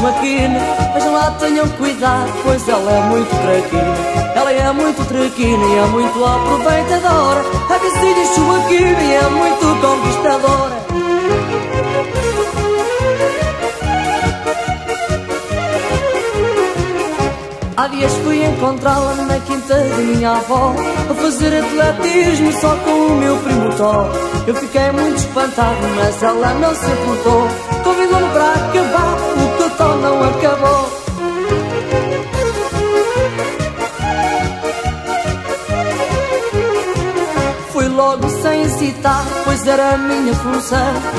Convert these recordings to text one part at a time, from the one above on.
Mas lá tenham cuidado, pois ela é muito traquina Ela é muito traquina e é muito aproveitadora. A vizinha Joaquina e é muito conquistadora. Há dias fui encontrá-la na quinta de minha avó A fazer atletismo só com o meu primo Tó Eu fiquei muito espantado, mas ela não se importou Convidou-me para acabar o Tó não acabou. Fui logo sem citar, pois era a minha função.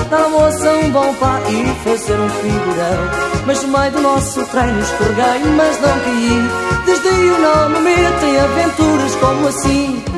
Dar a moça um bom par e fazer um figurão. Mas no meio do nosso treino escorreguei, mas não caí. Desde aí eu não me meto em aventuras como assim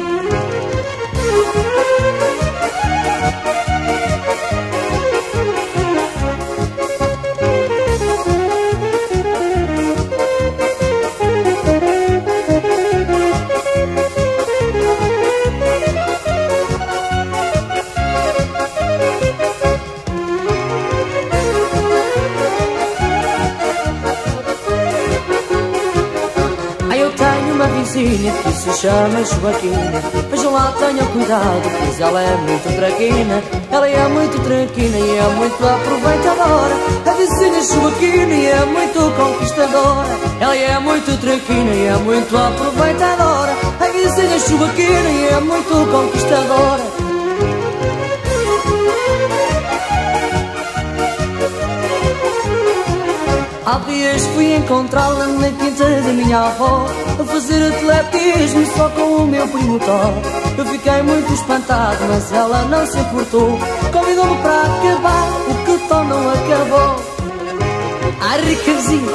que se chama Joaquina. Vejam lá, tenham cuidado, pois ela é muito traquina. Ela é muito traquina e é muito aproveitadora. A vizinha Joaquina é muito conquistadora. Ela é muito traquina e é muito aproveitadora. A vizinha Joaquina é muito conquistadora Há dias fui encontrá-la na quinta da minha avó A fazer atletismo só com o meu primo Tó Eu fiquei muito espantado, mas ela não se importou. Convidou-me para acabar o que o Tó não acabou. Ai, Ricardozinho.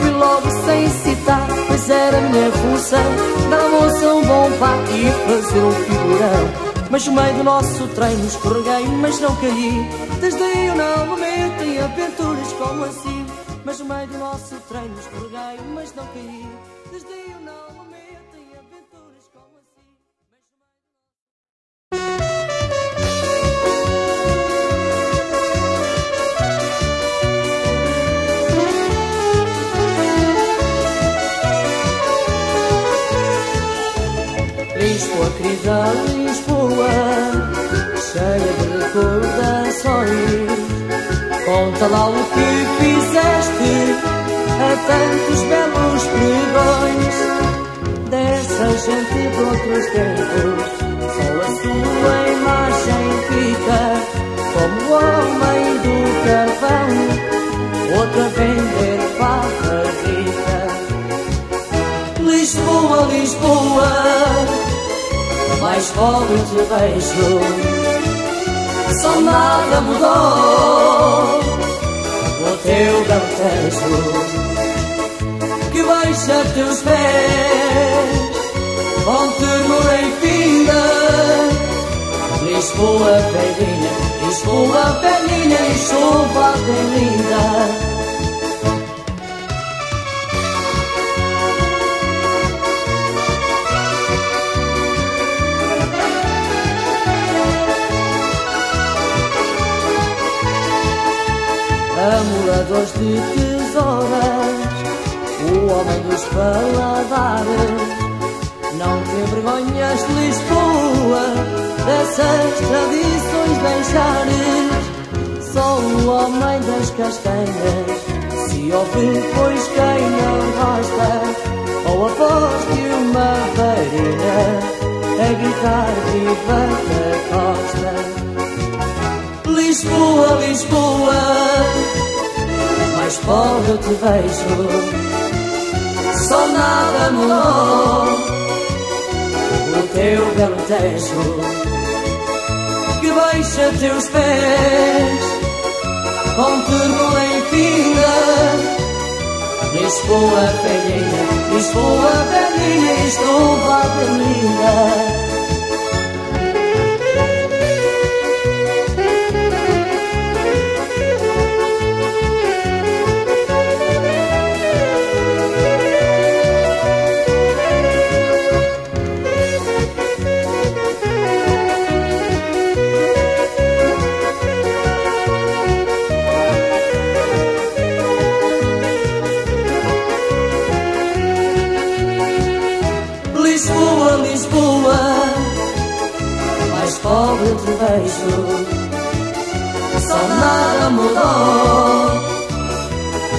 Fui logo sem citar, pois era a minha função Dar a moça um bom par e fazer um figurão mas no meio do nosso treino escorreguei, mas não caí. Desde aí eu não me meto em aventuras como assim. Mas no meio do nosso treino escorreguei, mas não caí. Desde Querida Lisboa, cheia de recordações. Conta lá o que fizeste a tantos belos pregões. Dessa gente de outros tempos, só a sua imagem fica como homem do carvão, outra vender farras Lisboa, Lisboa mais pobre te vejo Só nada mudou. O teu gamtejo Que baixa teus pés. Com ternura infinda Lisboa velhinha Lisboa E chuva bem linda amuladores de tesouras, o homem dos paladares. Não tem vergonhas de Lisboa, dessas tradições deixares. Só o homem das castanhas, se ouve, pois quem não gosta, ou a voz de uma farinha a gritar viva da costa. Lisboa, Lisboa, mais pobre te vejo, só nada mudou. O teu belo tejo que baixa teus pés com ternura infinda. Lisboa, velhinha, Lisboa, velhinha, estou bem linda.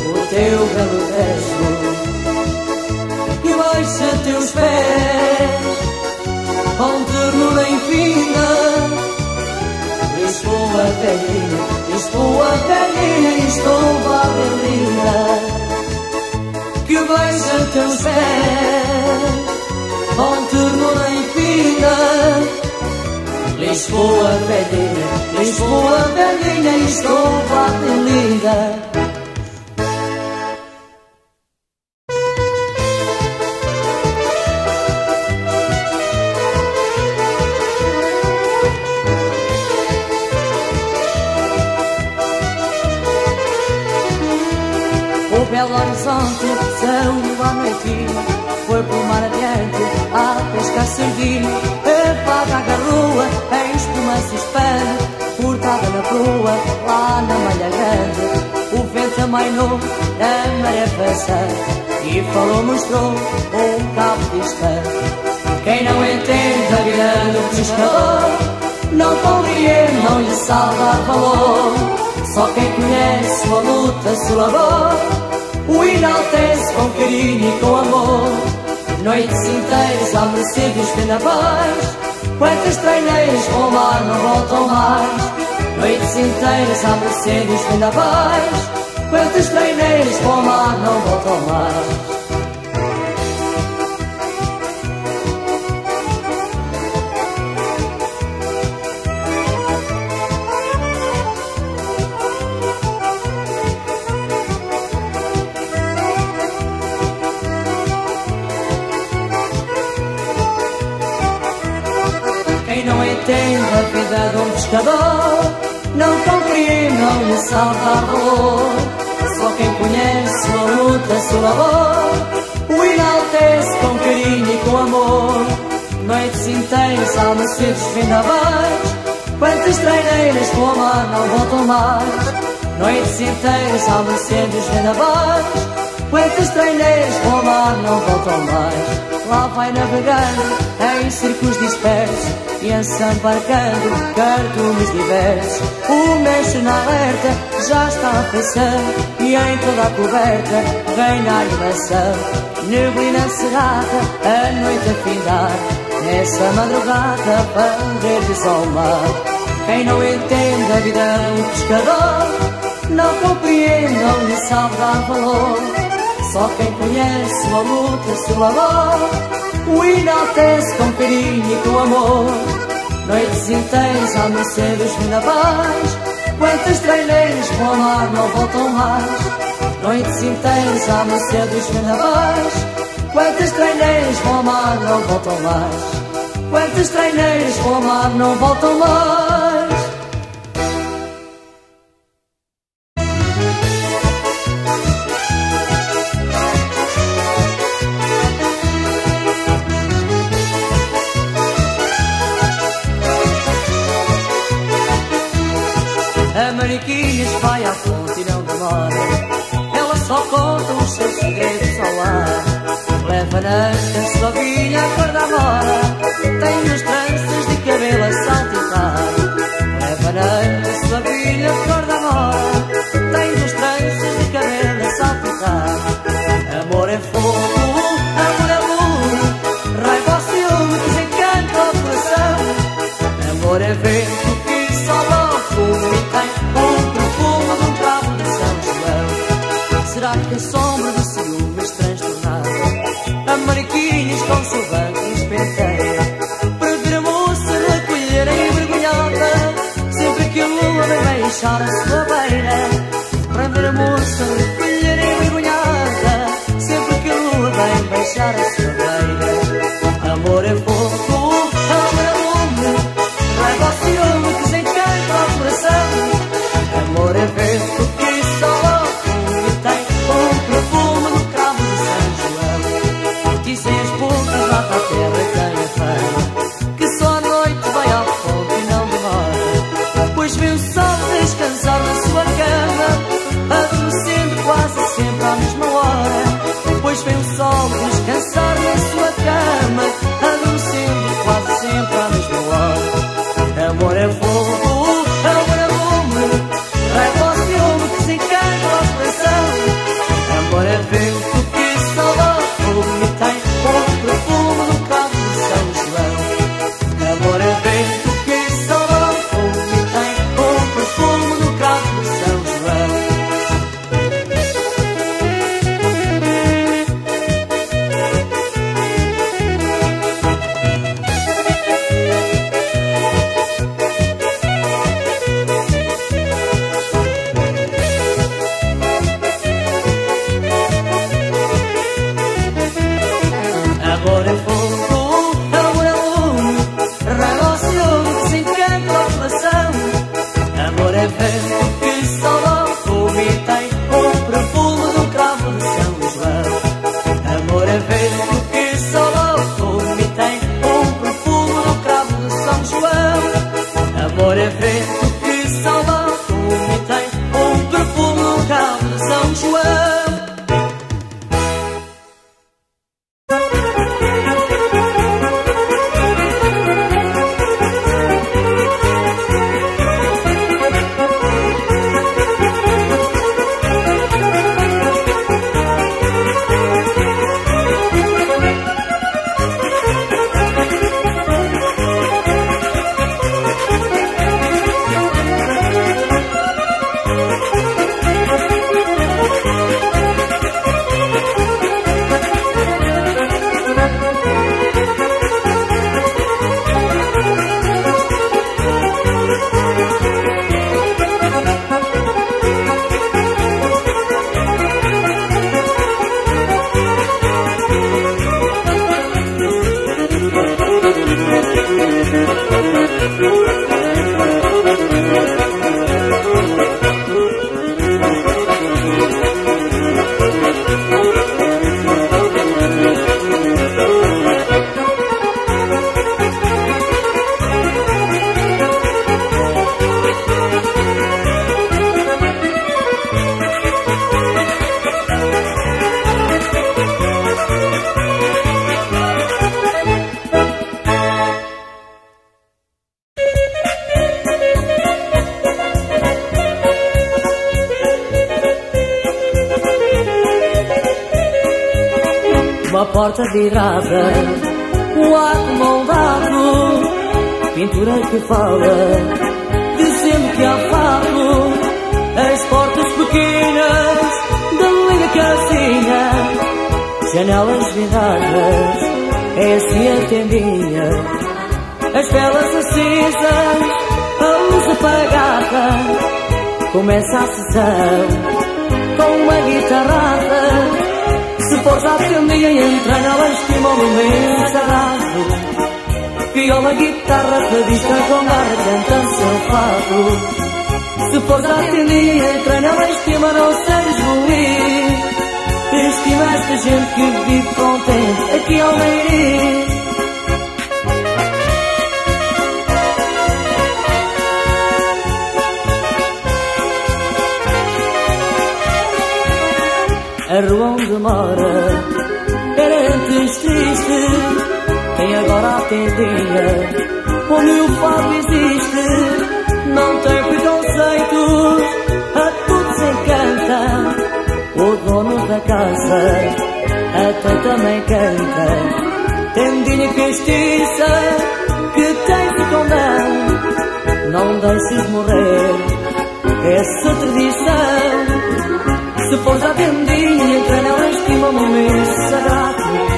O teu belo gesto Que baixa teus pés Com ternura infinda Lisboa velhinha, Lisboa velhinha Estou a velhinha que beixa teus pés com ternura infinda. Lisboa velhinha, Lisboa velhinha, estou bem linda. Belo Horizonte, saiu à noitinha Foi pro mar adiante, a pescar sardinha Proa, lá na malha grande O vento amainou, a maré passar E falou, mostrou, um cabo distante Quem não entende a do pescador Não compreende, não lhe salva valor Só quem conhece a luta, seu labor o enaltece com carinho e com amor. Noites inteiras à mercê dos vendavais, quantas treineiras com mar não voltam mais. Noites inteiras à mercê dos vendavais, quantas treineiras com o mar não voltam mais. entende Não compreende, não lhe salva valor Só quem conhece a luta, seu labor O enaltece com carinho e com amor. Noites inteiras, almas firmes, vendavais. Quantas treineiras com mar não voltam mais. Noites inteiras, almas firmes, vendavais. Quantas treineiras com mar não voltam mais. Lá vai navegando em círculos dispersos e embarcando cardumes diversos. O mestre na alerta já está a feição e em toda a coberta reina a animação. Neblina cerrada, a noite a findar, nessa madrugada para ver ao mar. Quem não entende a vida do pescador, não compreende, lhe sabe dar valor. Só quem conhece a luta, seu labor o enaltece com carinho e com amor Noites inteiras dos vendavais Quantas treineiras com o mar não voltam mais. Noites inteiras dos vendavais Quantas treineiras com o mar não voltam mais. Quantas treineiras com o mar não voltam mais ar Leva nas sua deixar a sua beira Para ver a moça recolher envergonhada Sempre que a lua vem deixar a Viola, guitarra, fadista com garra cantando seu fado Se fores a atender e entrar nela estima não sejas ruim Estima esta gente que vive contente aqui ao meio a rua onde mora era antes triste Quem agora atendia onde o fado existe. Não tem preconceitos, a tudo se encanta. O dono da casa até também canta Tendinha castiça que tem condão. Não deixes morrer essa tradição. Se fores a tendinha, entra nela, estima momento sagrado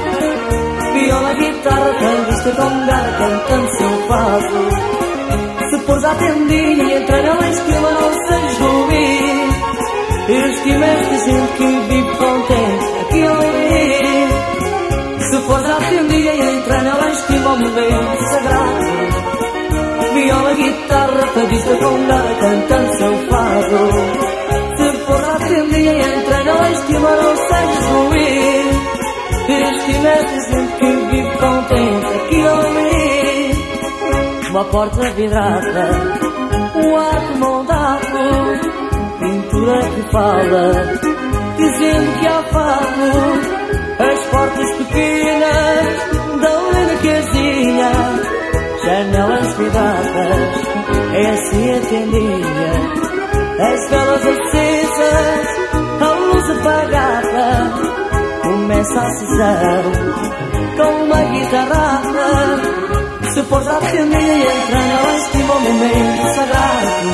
Viola, guitarra, revista com garra, cantando seu fado Se fores a tendinha, entra nela, estima, não sejas ruim Estima esta gente que vive contente aqui ao Leiria Se fores a tendinha, entra nela, estima o momento sagrado Viola, guitarra, revista com garra, cantando seu fado dia entra na estima, não sejas ruim. Estima gente que vive contente ao meio. Uma porta vidrada, um arco moldado, pintura que fala, dizendo que há fado. As portas pequenas linda casinha, janelas vidradas, é assim a tendinha. As velas acesas apagada Começa a sessão Com uma guitarrada Se fores a atender e estima o momento sagrado.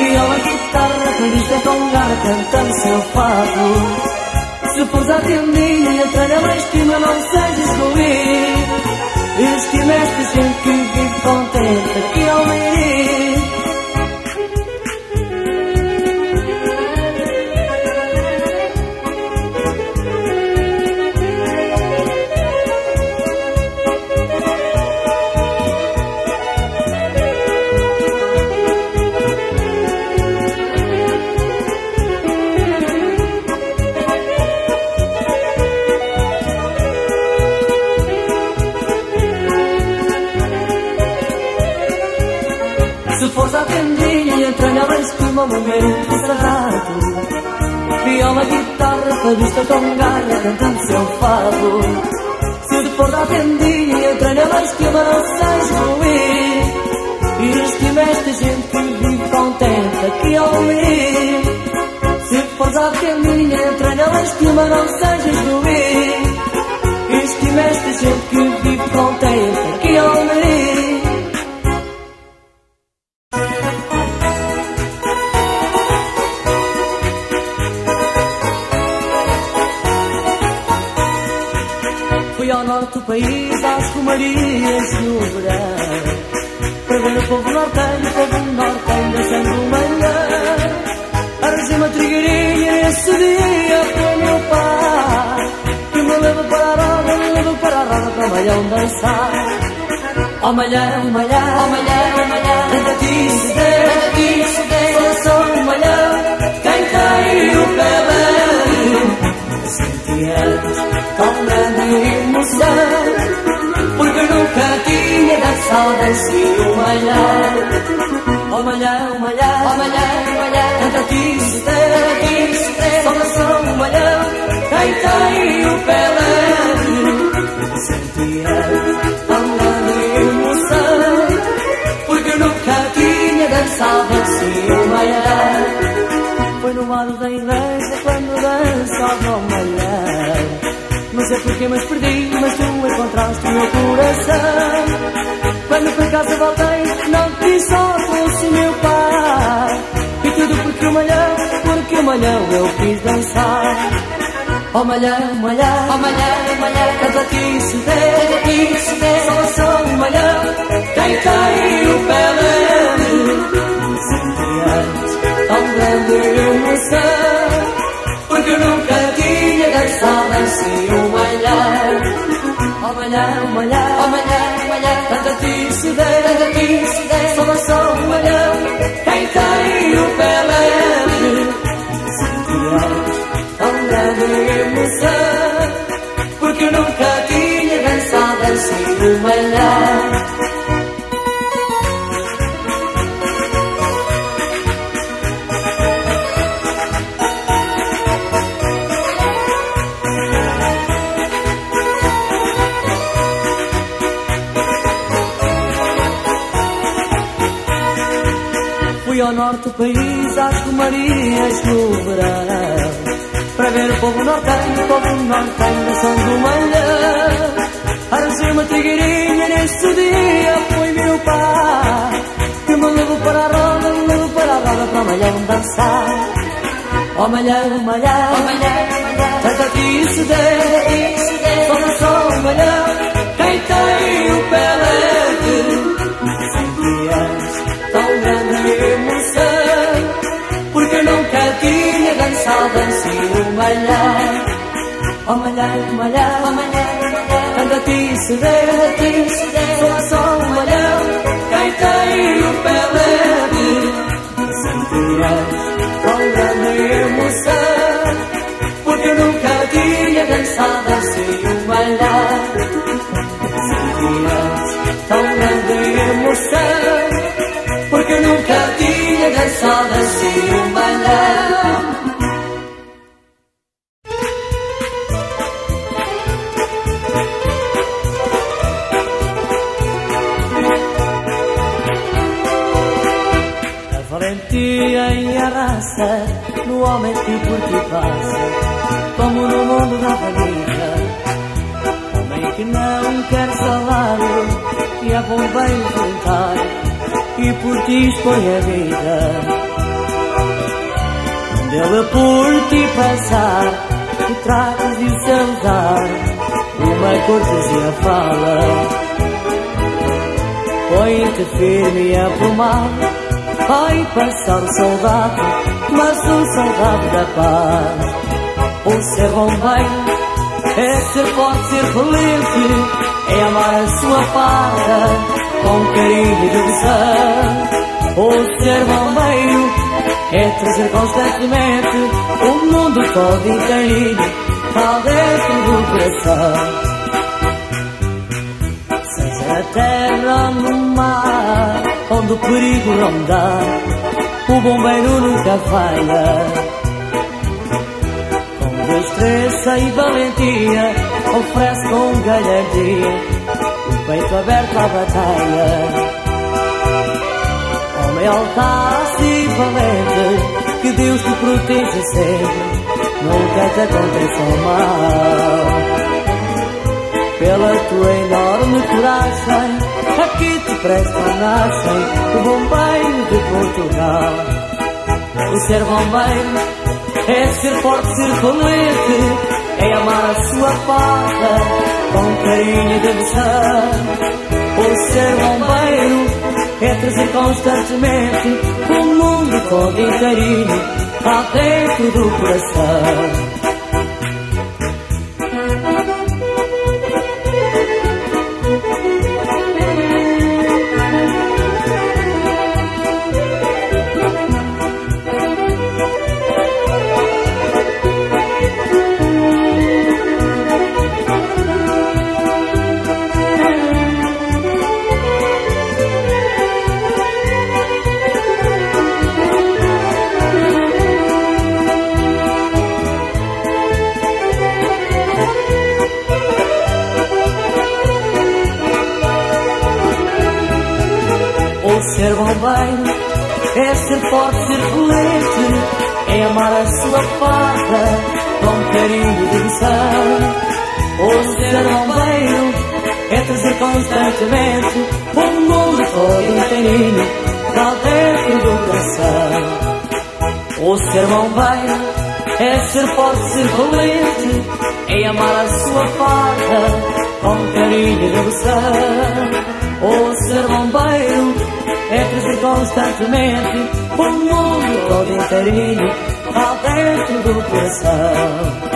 E ela guitarra feliz com garra cantando seu fado Se fores a atender e entrar nela estima não sejas ruim Estima esta gente que vive contente aqui ao meio momento sagrado. Viola, guitarra, fadista com garra Cantando seu fado. Se for da tendinha Entra nela, estima, não seja ruim. E estima esta gente que vive contente Aqui ao ouvir Se for da tendinha Entra nela, estima, não sejas ruim. Estima esta gente que vive contente Aqui ao ouvir tão grande emoção Porque nunca tinha dançado assim o malhar Foi no lado da igreja quando dançava o malhar não sei porquê, mas perdi, mas tu encontraste o meu coração. Quando por casa voltei, não te só fosse meu pai. E tudo porque o malhão, porque o malhão eu quis dançar. Oh malhão, malhão, oh malhão, malhão, canta aqui se der, aqui se der, só sou um malhão, quem tem o pé leve. Sentias tão grande emoção, porque nunca tinha dançado assim um malhar. Oh malhar, malhar, oh malhar, malhar, tanta ticidez, tanta ticidez, só só um malhar, quem tem o Fui ao norte do país, às romarias no verão Para ver o povo nortenho, o povo nortenho dançando Arranjei uma trigueirinha nesse dia, foi meu pai. Que me levou para a roda, me levou para a roda para amanhã dançar. Ó oh, malhão, malhão, oh, malhão, malhão Tanta aqui se der, só não sou um malhão Quem tem o pé leve Sentias tão grande emoção. Porque nunca tinha dançado assim o malhão Oh, malhão, malhão Tanta aqui se der, só só um malhão Quem tem o pé leve Sentias tão grande emoção Porque nunca tinha dançado assim um malhar Sentias tão grande emoção no homem que por ti passa, como no mundo da família. Homem que não quer salário e é bom bem voluntário e por ti expõe a vida. Dele por ti passar, o tratas e o seu dar, uma cortesia fala. Põe-te firme e aprumado vai passar o soldado, mas o soldado da paz. O ser bombeiro é ser forte, ser feliz, é amar a sua pátria com carinho e devoção. O ser bombeiro é trazer constantemente o mundo todo inteiro cá dentro do coração. Seja na terra ou no mar onde o perigo ronda, o bombeiro nunca falha. destreza e valentia oferece com galhardia o peito aberto à batalha. Homem altar e valente, que Deus te proteja sempre, nunca te aconteça o mal. Pela tua enorme coragem, aqui te presta nascem o bombeiro de Portugal. O ser bombeiro é ser forte, ser valente, é amar a sua pátria com carinho e devoção. O ser bombeiro é trazer constantemente o mundo todo inteirinho lá dentro do coração. Forte, ser valente, é amar a sua pátria com carinho e devoção. O ser bombeiro é trazer constantemente o mundo todo inteirinho lá dentro do coração. O ser bombeiro é ser forte, ser valente, é amar a sua pátria com carinho. O ser bombeiro é trazer constantemente o mundo todo inteirinho lá dentro do coração.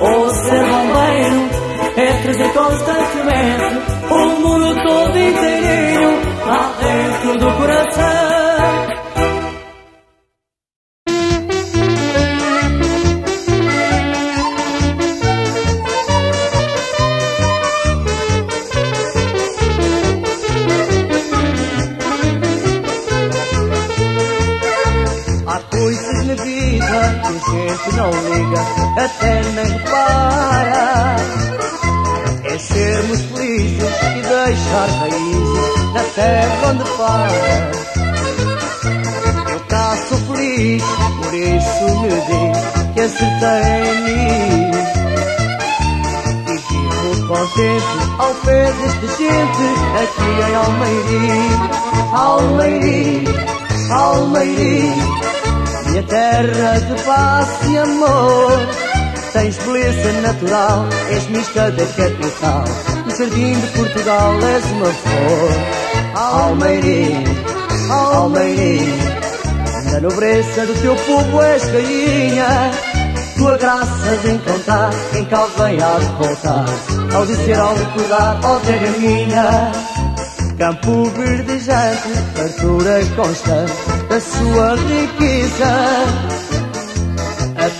O ser bombeiro é trazer constantemente o mundo todo inteirinho lá dentro do coração. Terra de paz e amor. Tens beleza natural, és mista da capital. No jardim de Portugal és uma flor. Almeirim, Almeirim, na nobreza do teu povo és rainha. Tua graça vem contar, quem cá vem a voltar. Ao dizer, ao recordar, ó terra minha. Campo verdejante, fartura constante da sua riqueza.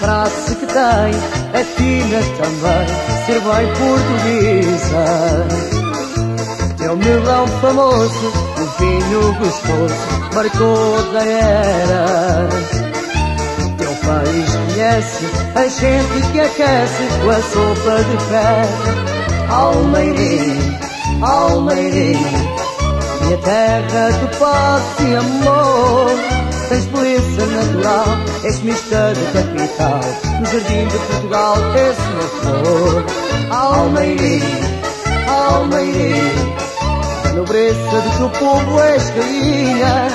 Frase que tem é fina também, ser bem portuguesa. Teu melão famoso, o vinho gostoso, marcou da era. Teu país conhece a gente que aquece com a sopa de fé. Almeirim, Almeirim minha terra de paz e amor Tens beleza natural, és mista de capital. No jardim de Portugal és uma flor. Almeirim A nobreza do teu povo és rainha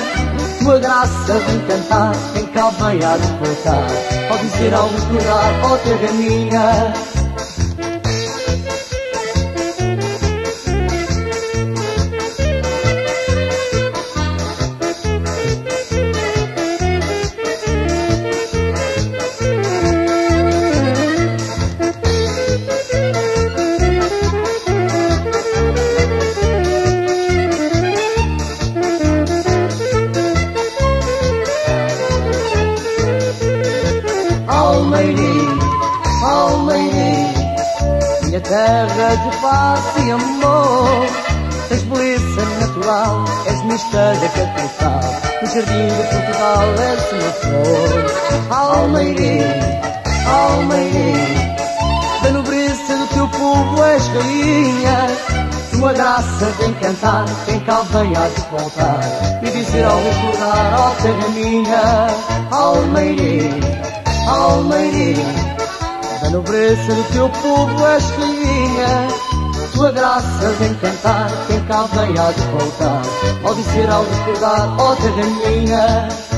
Tua graça vem cantar, quem cá vem a despertar Ao dizer, ao recordar, ó terra minha jardim de Portugal és uma flor Almeirim, Almeida, da nobreza do teu povo és rainha. Tua graça vem cantar, vem há de voltar e dizer ao recordar, ó terra minha, Almeida, Almeida, da nobreza do teu povo és rainha. Tua graça vem cantar, quem cá vem há de voltar, ao dizer ao recordar, ó terra minha.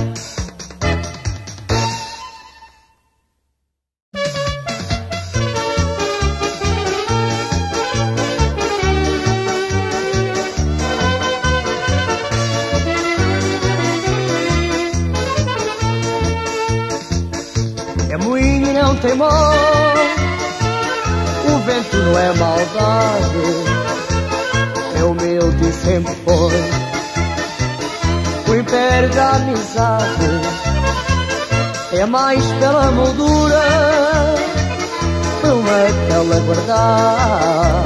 O vento não é maldade, é humilde e sempre foi. O império da amizade é mais pela moldura, uma que ela guardar.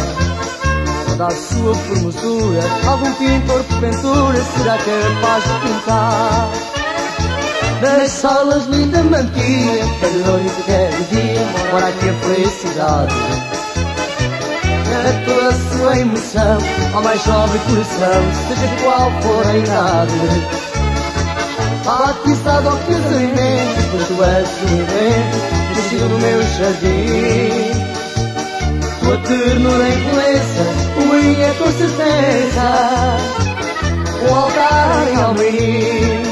Toda a sua formosura, algum pintor porventura será capaz de pintar nas salas linda Cada noite, cada dia Mora aqui a felicidade. A toda a sua emoção Ao mais jovem coração Seja qual for a idade. Batizado ao casamento Pois tu és o evento Nascido no meu jardim. Tua ternura e beleza, é com certeza, o altar em Almerim.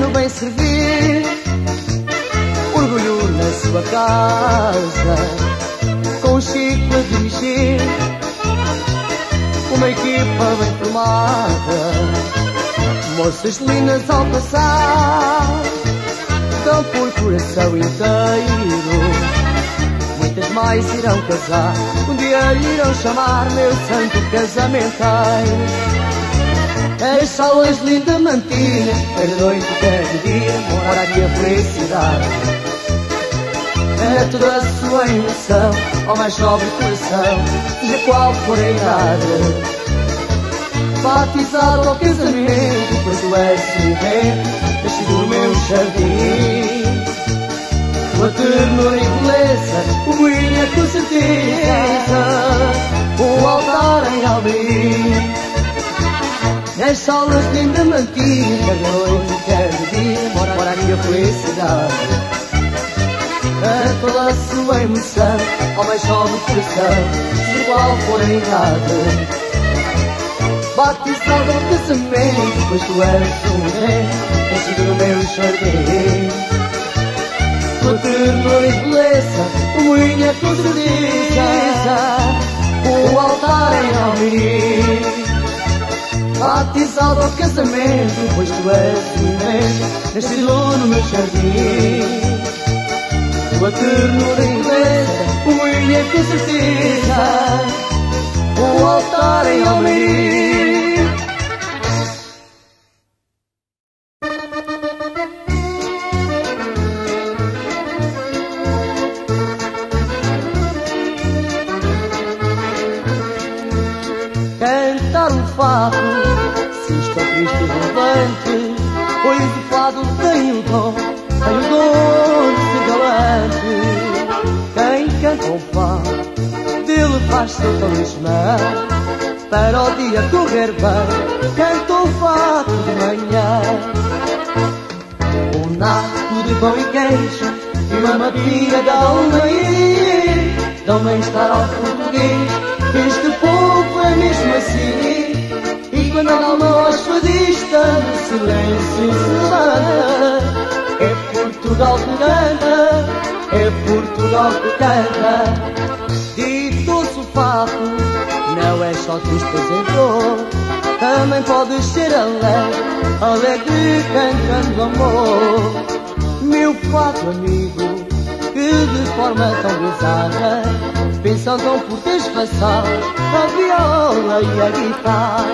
No bem servir, orgulho na sua casa, com o Chico a dirigir, uma equipa bem formada, moças lindas ao passar, dão por coração inteiro. Muitas mais irão casar, um dia lhe irão chamar meu santo casamenteiro. As salas linda mantinha, era noite cada dia, aqui a felicidade. É toda a sua emoção, ao mais jovem coração, seja qual for a idade. Batizado ao casamento, pois tu és vento, nascido no meu jardim. Tua ternura e beleza, o minha com certeza, o altar em Almeida. Nas salas linda cada noite, cada dia, mora, mora a minha felicidade. A toda a sua emoção, ao mais jovem coração, de qual for a idade. Batizado ao casamento, pois tu és um rei, nascido no meu jardim. Tua ternura e beleza, unha com certeza, o altar em Almerim. Batizado ao casamento, pois tu és minha Nascido no meu jardim. Tua ternura inglesa, unha com certeza O altar em Almeida para o dia correr bem, canta o fado de manhã. Um naco de pão e queijo, e uma matinha da almeia, dão bem-estar ao português, este povo é mesmo assim quando a alma aos fadista no silêncio se levanta. É Portugal que canta, é Portugal que canta. Só tristes em dor, também pode ser alegre, alegre cantando amor. Meu fato amigo, que de forma tão bizarra pensam tão por desfaçar a viola e a guitarra.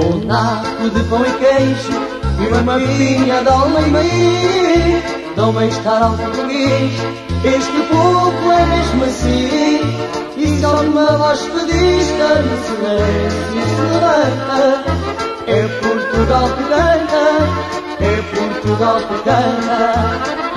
Um naco de pão e queijo e uma mapinha de alma e meia, dão bem-estar ao português. Este povo é mesmo assim, e só uma voz pedista no silêncio se levanta. É Portugal que canta, é Portugal que canta.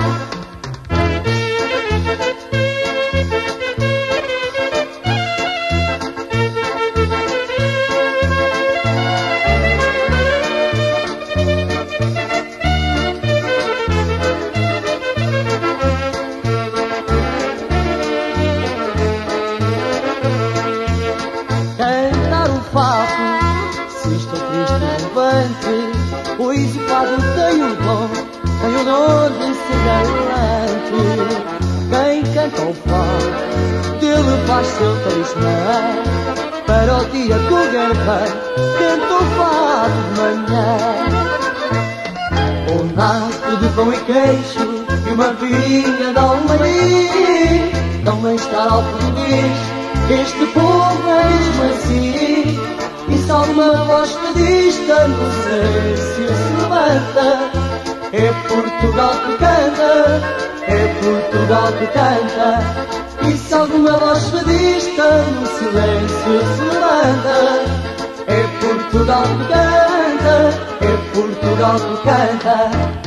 Canta. E se alguma voz fadista no silêncio se levanta É Portugal que canta, é Portugal que canta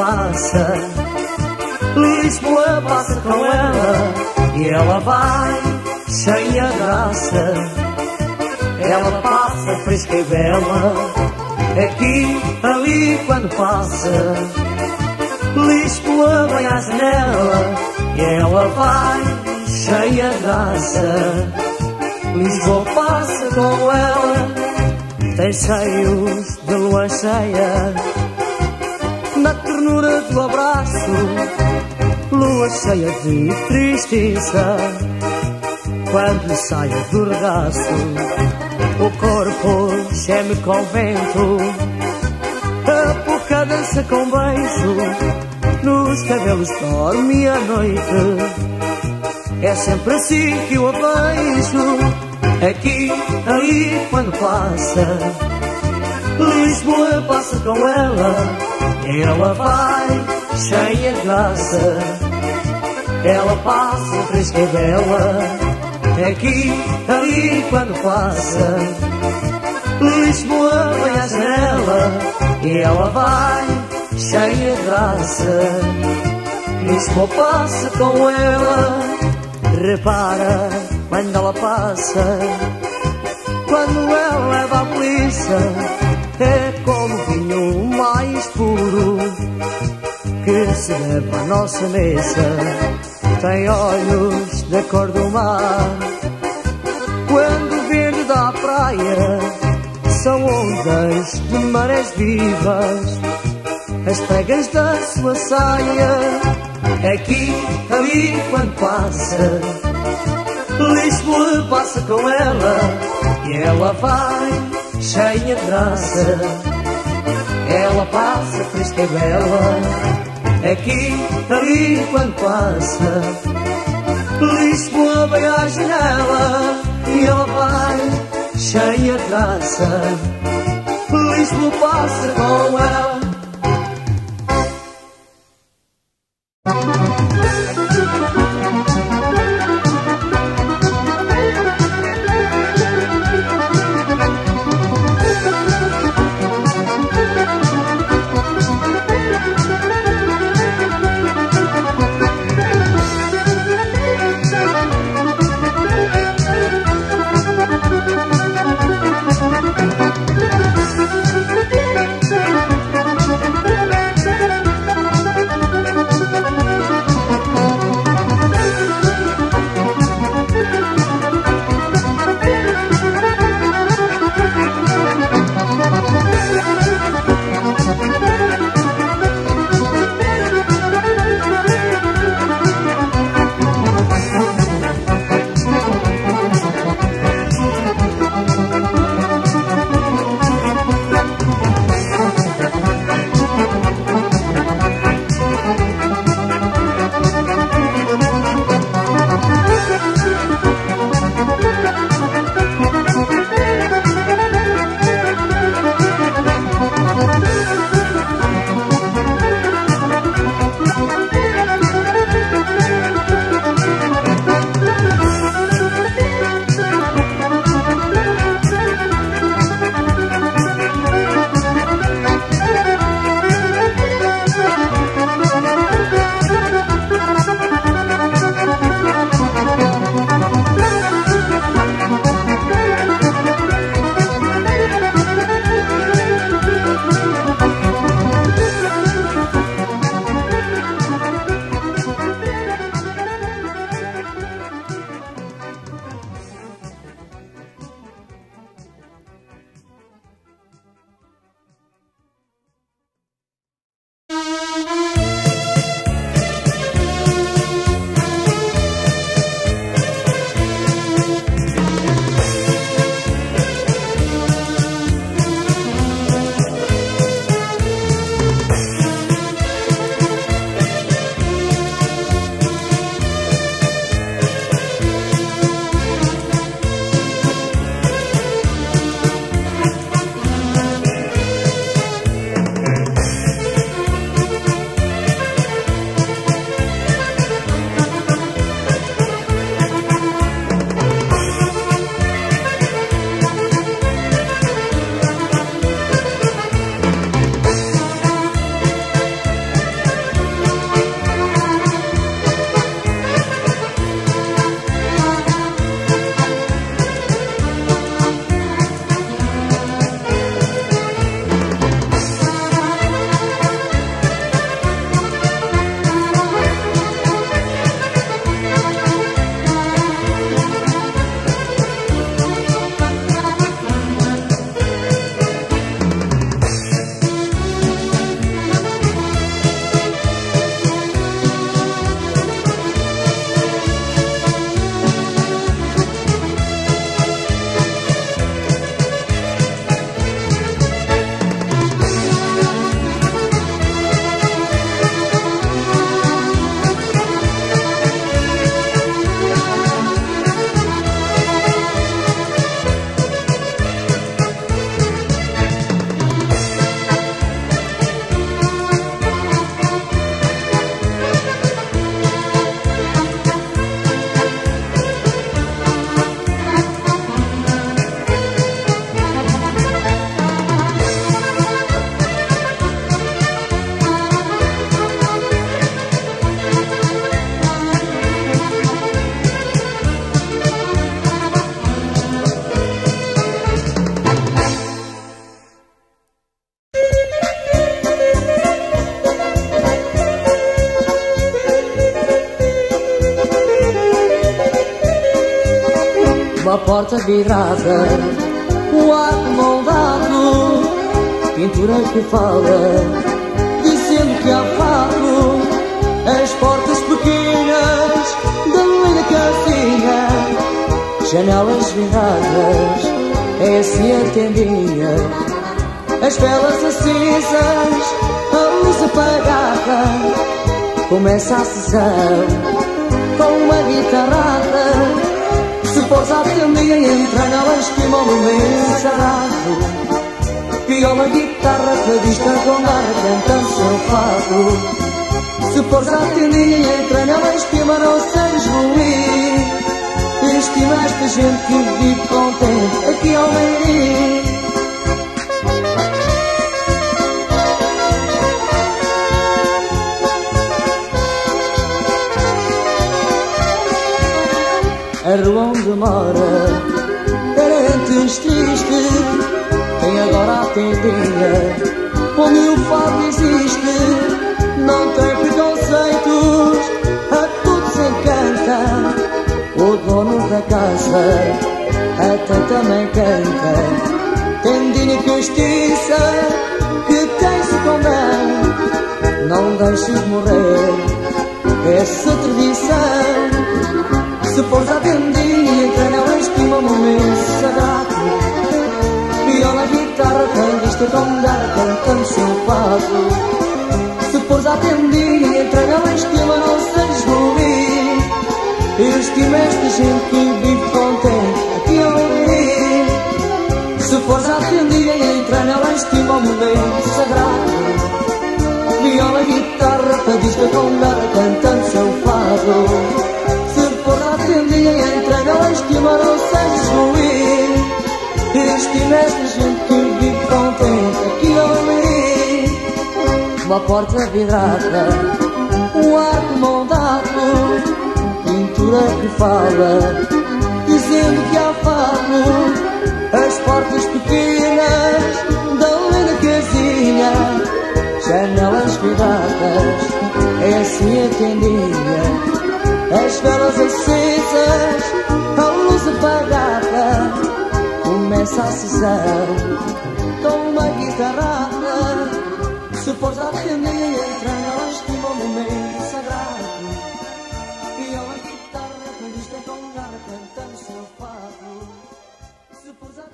passa. Lisboa passa com ela e ela vai cheia de graça. Ela passa fresca e bela aqui, ali, quando passa. Lisboa vai à janela e ela vai cheia de graça. Lisboa passa com ela, tem seios de lua cheia. Ternura do abraço, lua cheia de tristeza. Quando saia do regaço o corpo geme com vento, a boca dança com beijo, nos cabelos dorme a noite. É sempre assim que eu a vejo, aqui, ali, quando passa. Lisboa passa com ela, ela vai cheia de graça. Ela passa fresca e bela aqui, ali, quando passa. Lisboa vai à janela e ela vai cheia de graça. Lisboa passa com ela, repara quando ela passa. Quando ela leva a polícia, é como vinho mais puro que se leva à nossa mesa. Tem olhos da cor do mar, quando o verde da praia são ondas de marés vivas, as pregas da sua saia, aqui, ali, quando passa. Lisboa passa com ela e ela vai cheia de graça. Ela passa fresca e bela, aqui, ali, quando passa. Lisboa vai à janela e ela vai cheia de graça. Lisboa passa com ela. Porta vidrada, o arco moldado, pintura que fala, dizendo que há fado, as portas pequenas da linda casinha, janelas viradas, é assim a tendinha, as velas acesas, a luz apagada, começa a sessão com uma guitarrada força atendia e entra nela estima o momento sagrado Viola, guitarra, fadista com garra cantando seu fado Se força atendia e entra nela estima não sejas ruim Estima esta gente que vive contente aqui ao meio Parentes tristes Tem agora a Onde o fado existe Não tem preconceitos A tudo se encanta O dono da casa Até também canta. Tendinha castiça Que tem-se condão Não deixes morrer Essa tradição. Se fores a tendinha, um momento sagrado Viola, guitarra, canguista com garra, cantando seu Se a tendinha, estima, não sejas ruim Estima esta gente que vive contente aqui ao ouvir Se fores a tendinha, nela estima um momento sagrado Viola, guitarra, com garra, cantando seu fado ninguém entra, não ruim. Estima esta gente que vive contente aqui ao meio. Uma porta vidrada, um arco moldado, pintura que fala, dizendo que há fado, as portas pequenas da linda casinha, janelas viradas, é assim a tendinha as velas acesas, a luz apagada, começa a sessão com uma guitarrada. Se fores a atender, entra estima o momento sagrado. E a guitarra, feliz com garra, cantando seu fado. Se fores a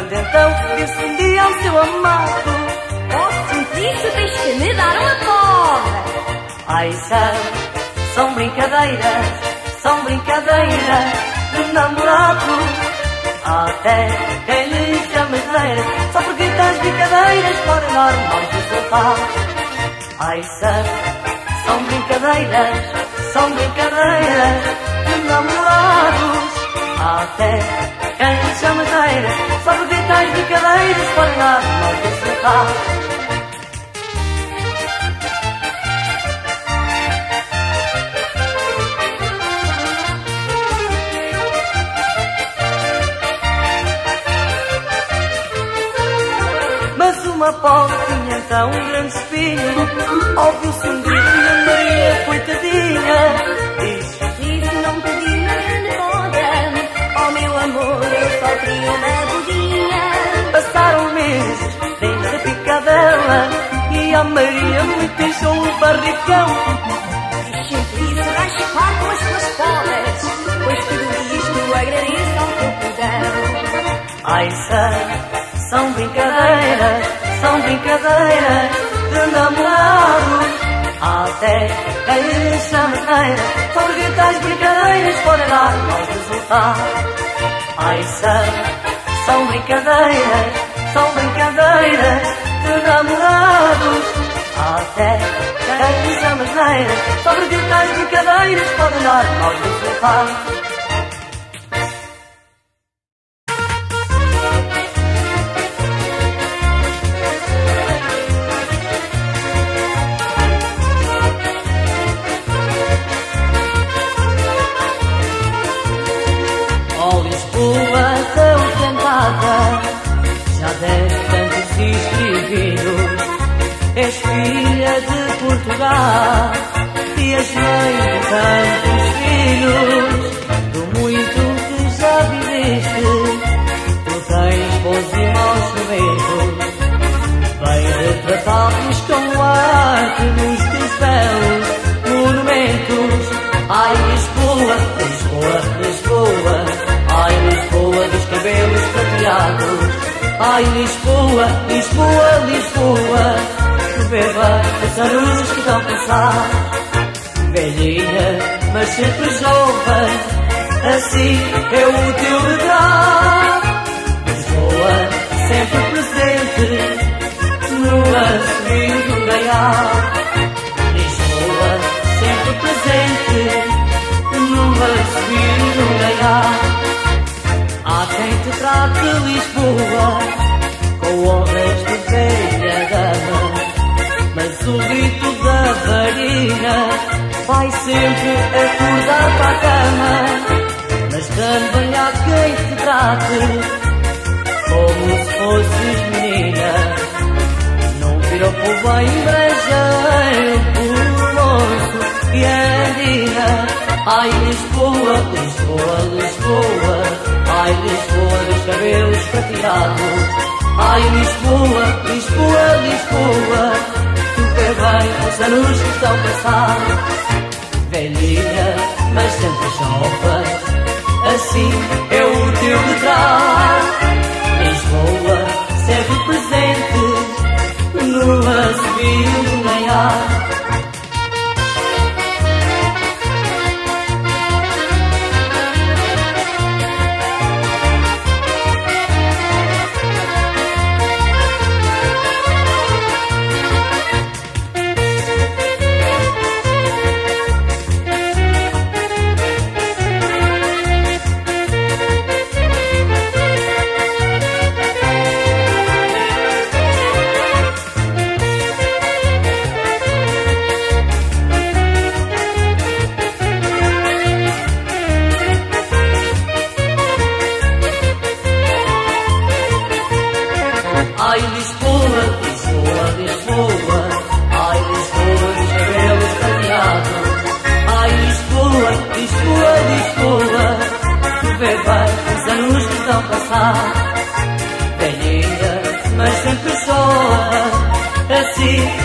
quando então um dia ao seu amado: Oh, sentiste, tens que me dar uma poda. Ai, são, são brincadeiras, são brincadeiras de namorado. Até quem lhe chama geneira Só porque tens brincadeiras fora normal de sofá. Ai, são brincadeiras, são brincadeiras de namorados Até quem chama geneira Só porque tens brincadeiras fora normal de sofá uma porta tinha então um grande espinho Ouviu-se um grito e a Maria, coitadinha E a Maria me deixou um barricão Sempre vai chupar com as tuas podas Pois tudo isto agradeço ao teu perdão Ai, são brincadeiras são brincadeiras de namorados. Até quem lhe chama neira, porque tais brincadeiras podem dar maus resultados. Ai, são, são brincadeiras, são brincadeiras de namorados Até que estamos neiras Sobre quintais de cadeiras Pode dar mal do sofá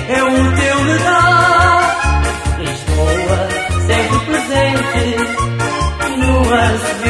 é o teu lugar. Lisboa, sempre presente no azul.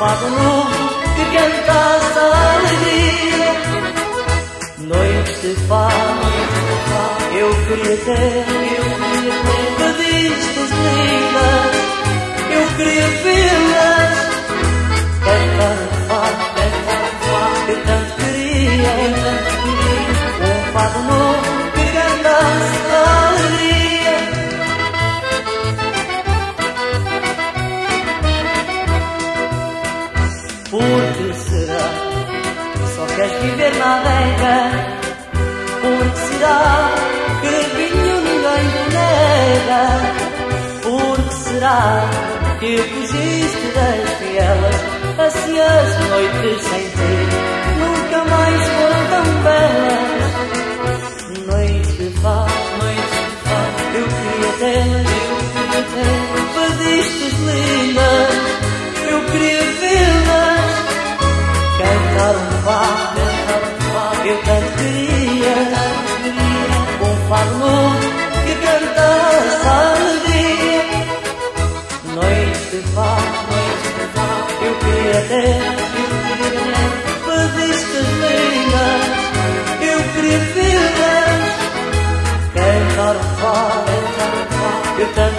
magno que cantas a alegria. Noite vá, eu queria ter, eu queria ter pedistas lindas, eu queria vê-las. Cantar vá, cantar vá, eu tanto queria, eu tanto queria um fado novo. queres viver na adega Porque será que vinho ninguém bonega Porque será que fugiste das vielas Assim as noites sem ti nunca mais foram tão belas. Noite de paz, noite de paz, eu queria ter, eu queria ter. Faziste lindas, eu queria vê-las. Cantar um acabar. Eu tanto queria um fado que canta a alegria. Noite de fado, eu queria ter vistas lindas, eu queria vê-las. Cantar o fado, eu tanto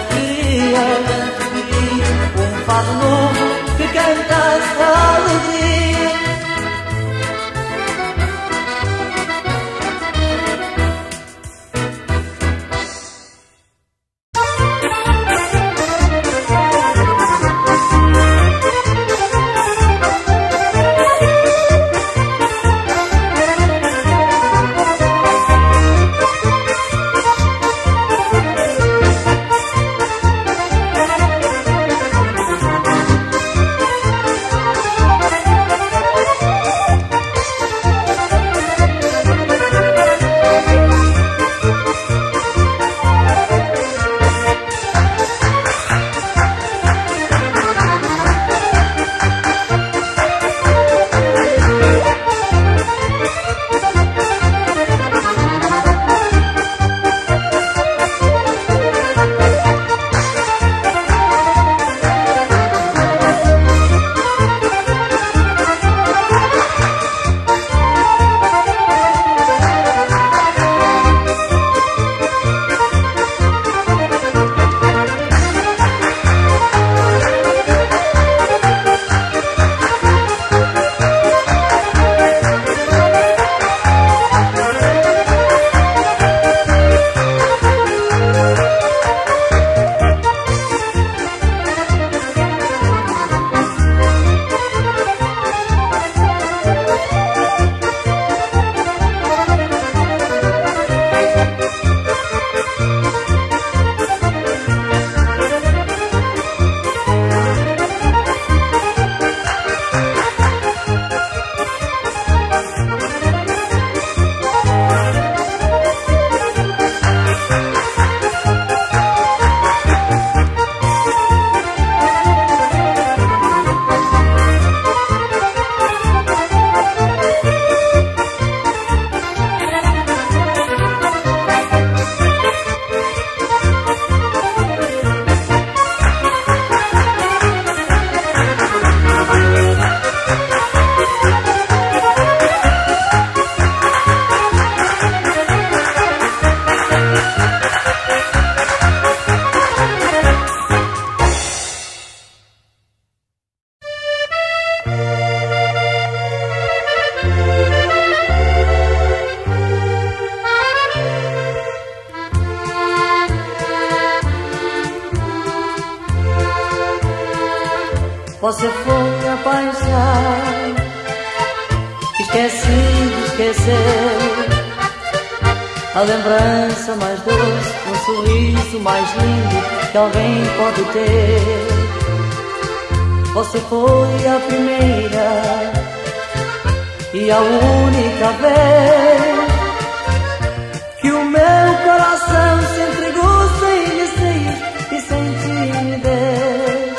mais lindo que alguém pode ter. Você foi a primeira e a única vez que o meu coração se entregou sem receio e sem timidez.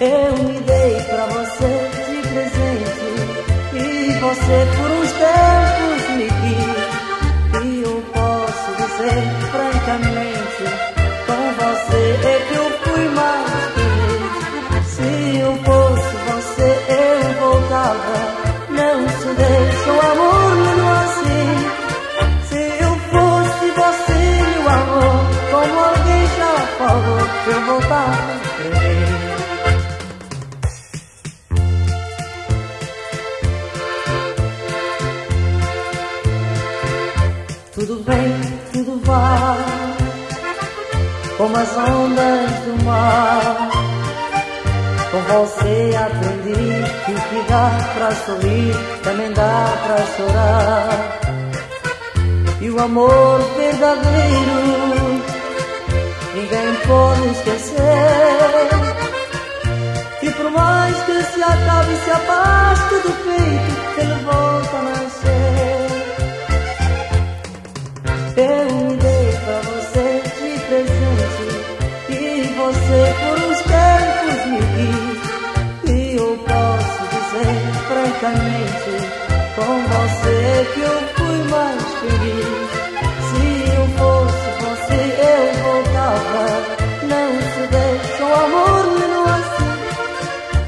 Eu me dei pra você de presente e você por um Com você aprendi que que dá pra sorrir, também dá pra chorar. E o amor verdadeiro ninguém pode esquecer. E por mais que se acabe, se abaste do peito, ele volta mais E eu posso dizer francamente Com você que eu fui mais feliz. Se eu fosse você eu voltava. Não se deixa o amor não assim.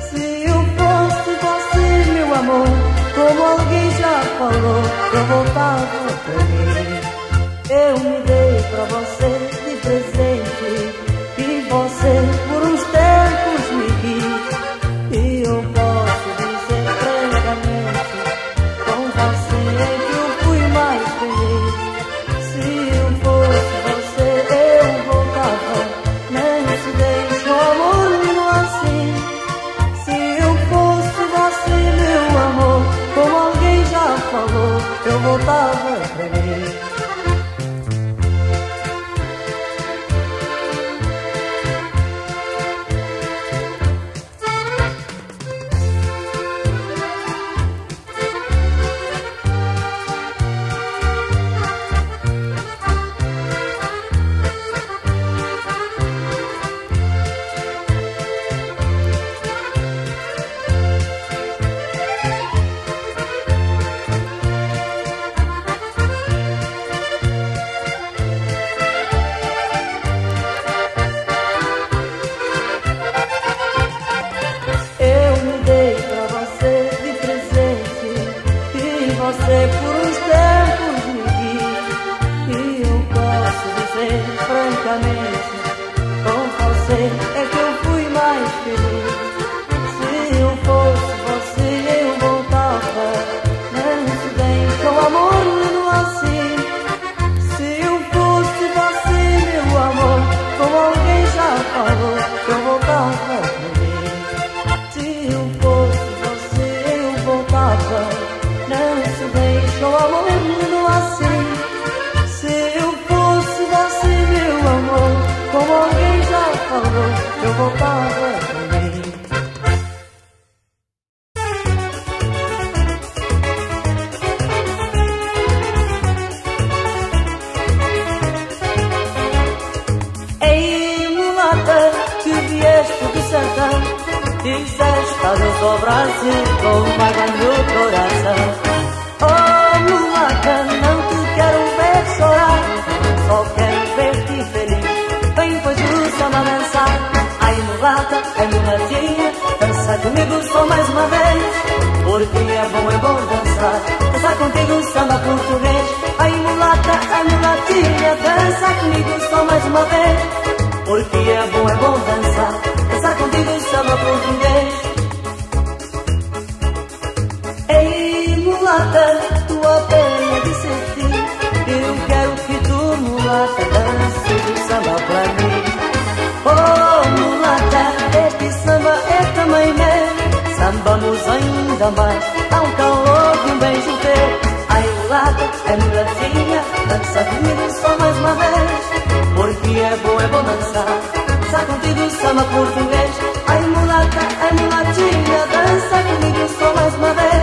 Se eu fosse você meu amor Como alguém já falou Eu voltava pra mim Eu me dei pra você. Ei, mulata, tua perna é de cetim Eu quero que tu, mulata, dance o samba pra mim. Oh, mulata, este samba é tamanho Sambamos ainda mais Dá um calor de um beijo teu. Ai, mulata, é mulatinha Dança comigo só mais uma vez. Porque é bom, é bom dançar. Dança contigo samba português Ai, mulata, é mulatinha Dança comigo só mais uma vez.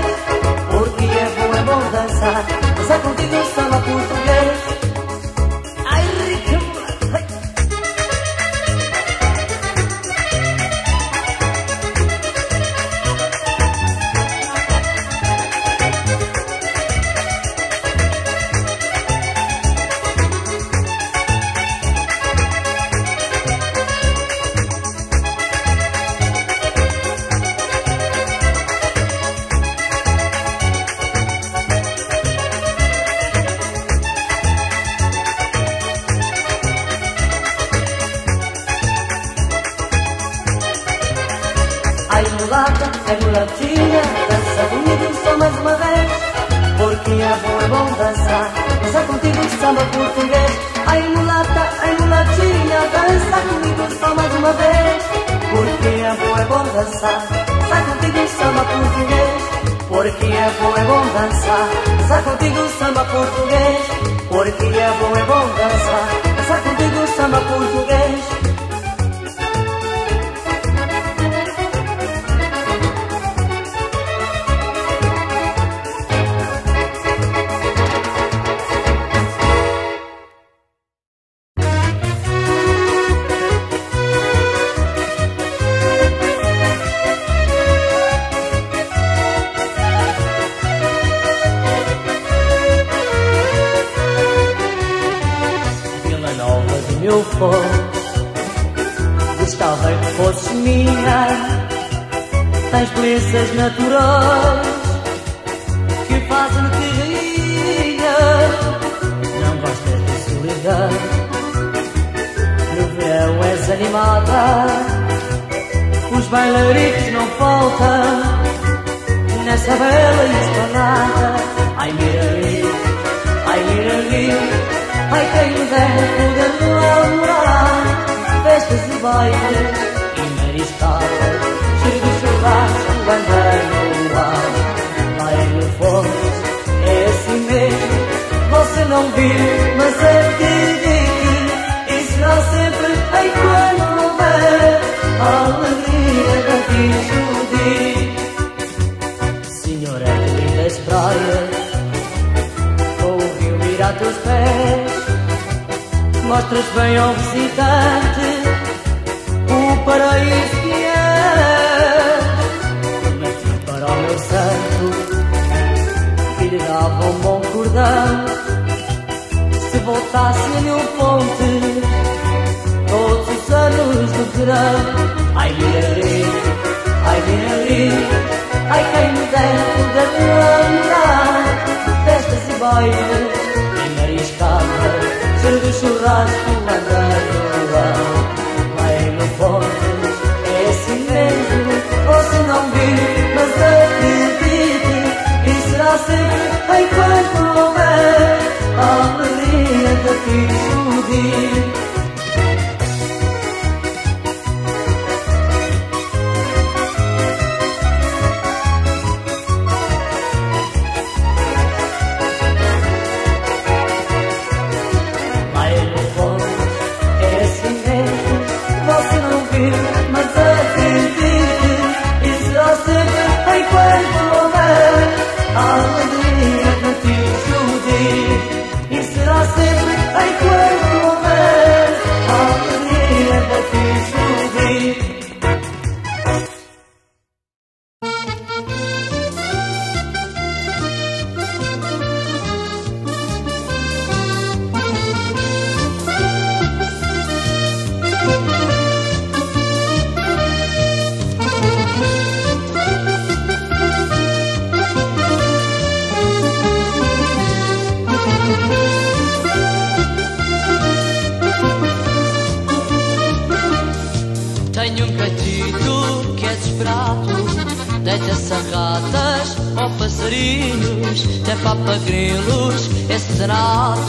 papa-grelos, esse trato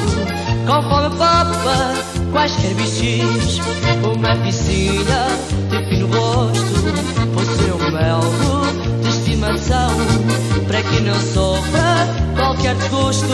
com papa, quaisquer bichinhos, uma piscina de fino rosto, possui um melro de estimação, para que não sofra qualquer desgosto,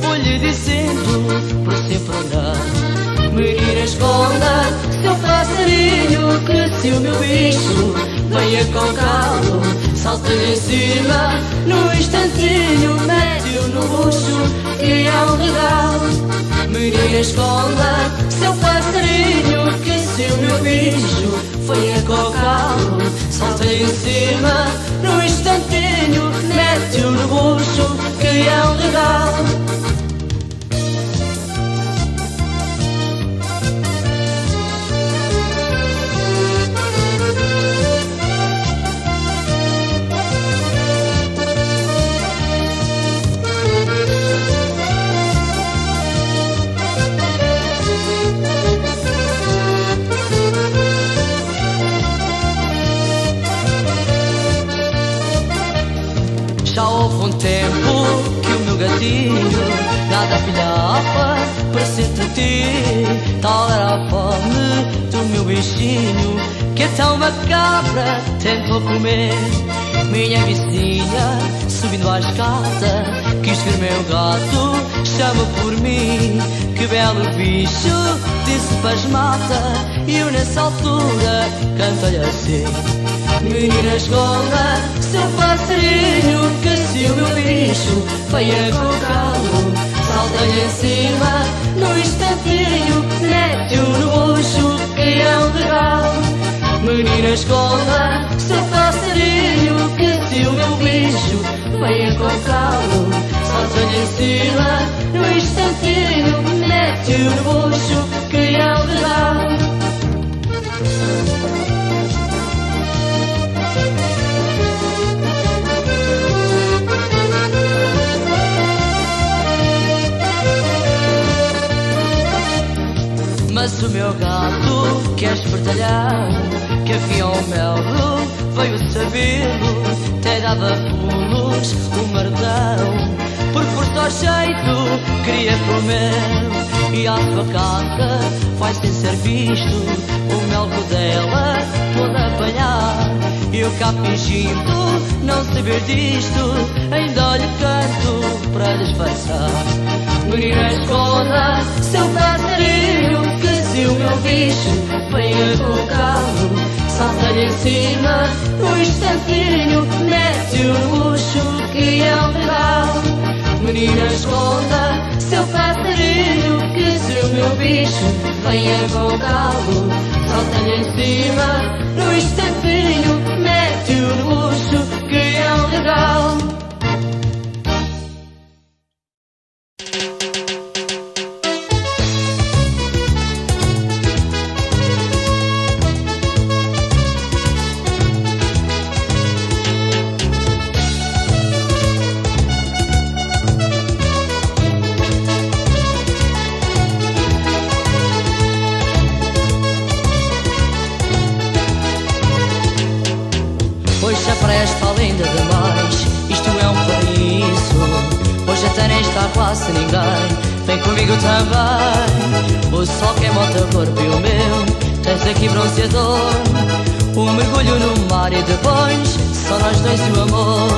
vou-lhe dizendo, por sempre não, menina esconda seu passarinho, cresce o meu bicho, venha com calma salta em cima, no instantinho, mete-o no bucho, que é um regalo. Menina, esconda seu passarinho, que se o meu bicho venha com calo, salta em cima, no instantinho, mete-o no bucho, que é um regalo. nada filhapa para de ti. Tal era a fome do meu bichinho, que é tão macabra, tentou comer. Minha vizinha, subindo à escada, quis ver meu gato, chama por mim. Que belo bicho, disse pasmata, e eu nessa altura canto-lhe assim. Menina escola, seu passarinho, que se o meu bicho venha com o calo, salta-lhe em cima, no instantinho, mete-o no bucho, que é um regalo. Menina escola, seu passarinho, que se o meu bicho venha com o calo, salta-lhe em cima, no instantinho, mete-o no bucho, que é um regalo. Mas o meu gato, que é espertalhão, que havia um mel, veio sabê-lo, até dava pulos, o mardão. Por força jeito, queria comer, e sua casa vai sem ser visto, o mel dela pôde apanhar. E o cá fingindo não saber disto, ainda lhe canto para disfarçar. Menina esconda seu passarinho se o meu bicho venha com o carro, salta-lhe em cima, no instantinho, mete-o no bucho que é um regalo. Menina, esconda seu passarinho, que se o meu bicho venha com o carro, salta-lhe em cima, no instantinho, mete-o no bucho que é um regalo. desse amor amor.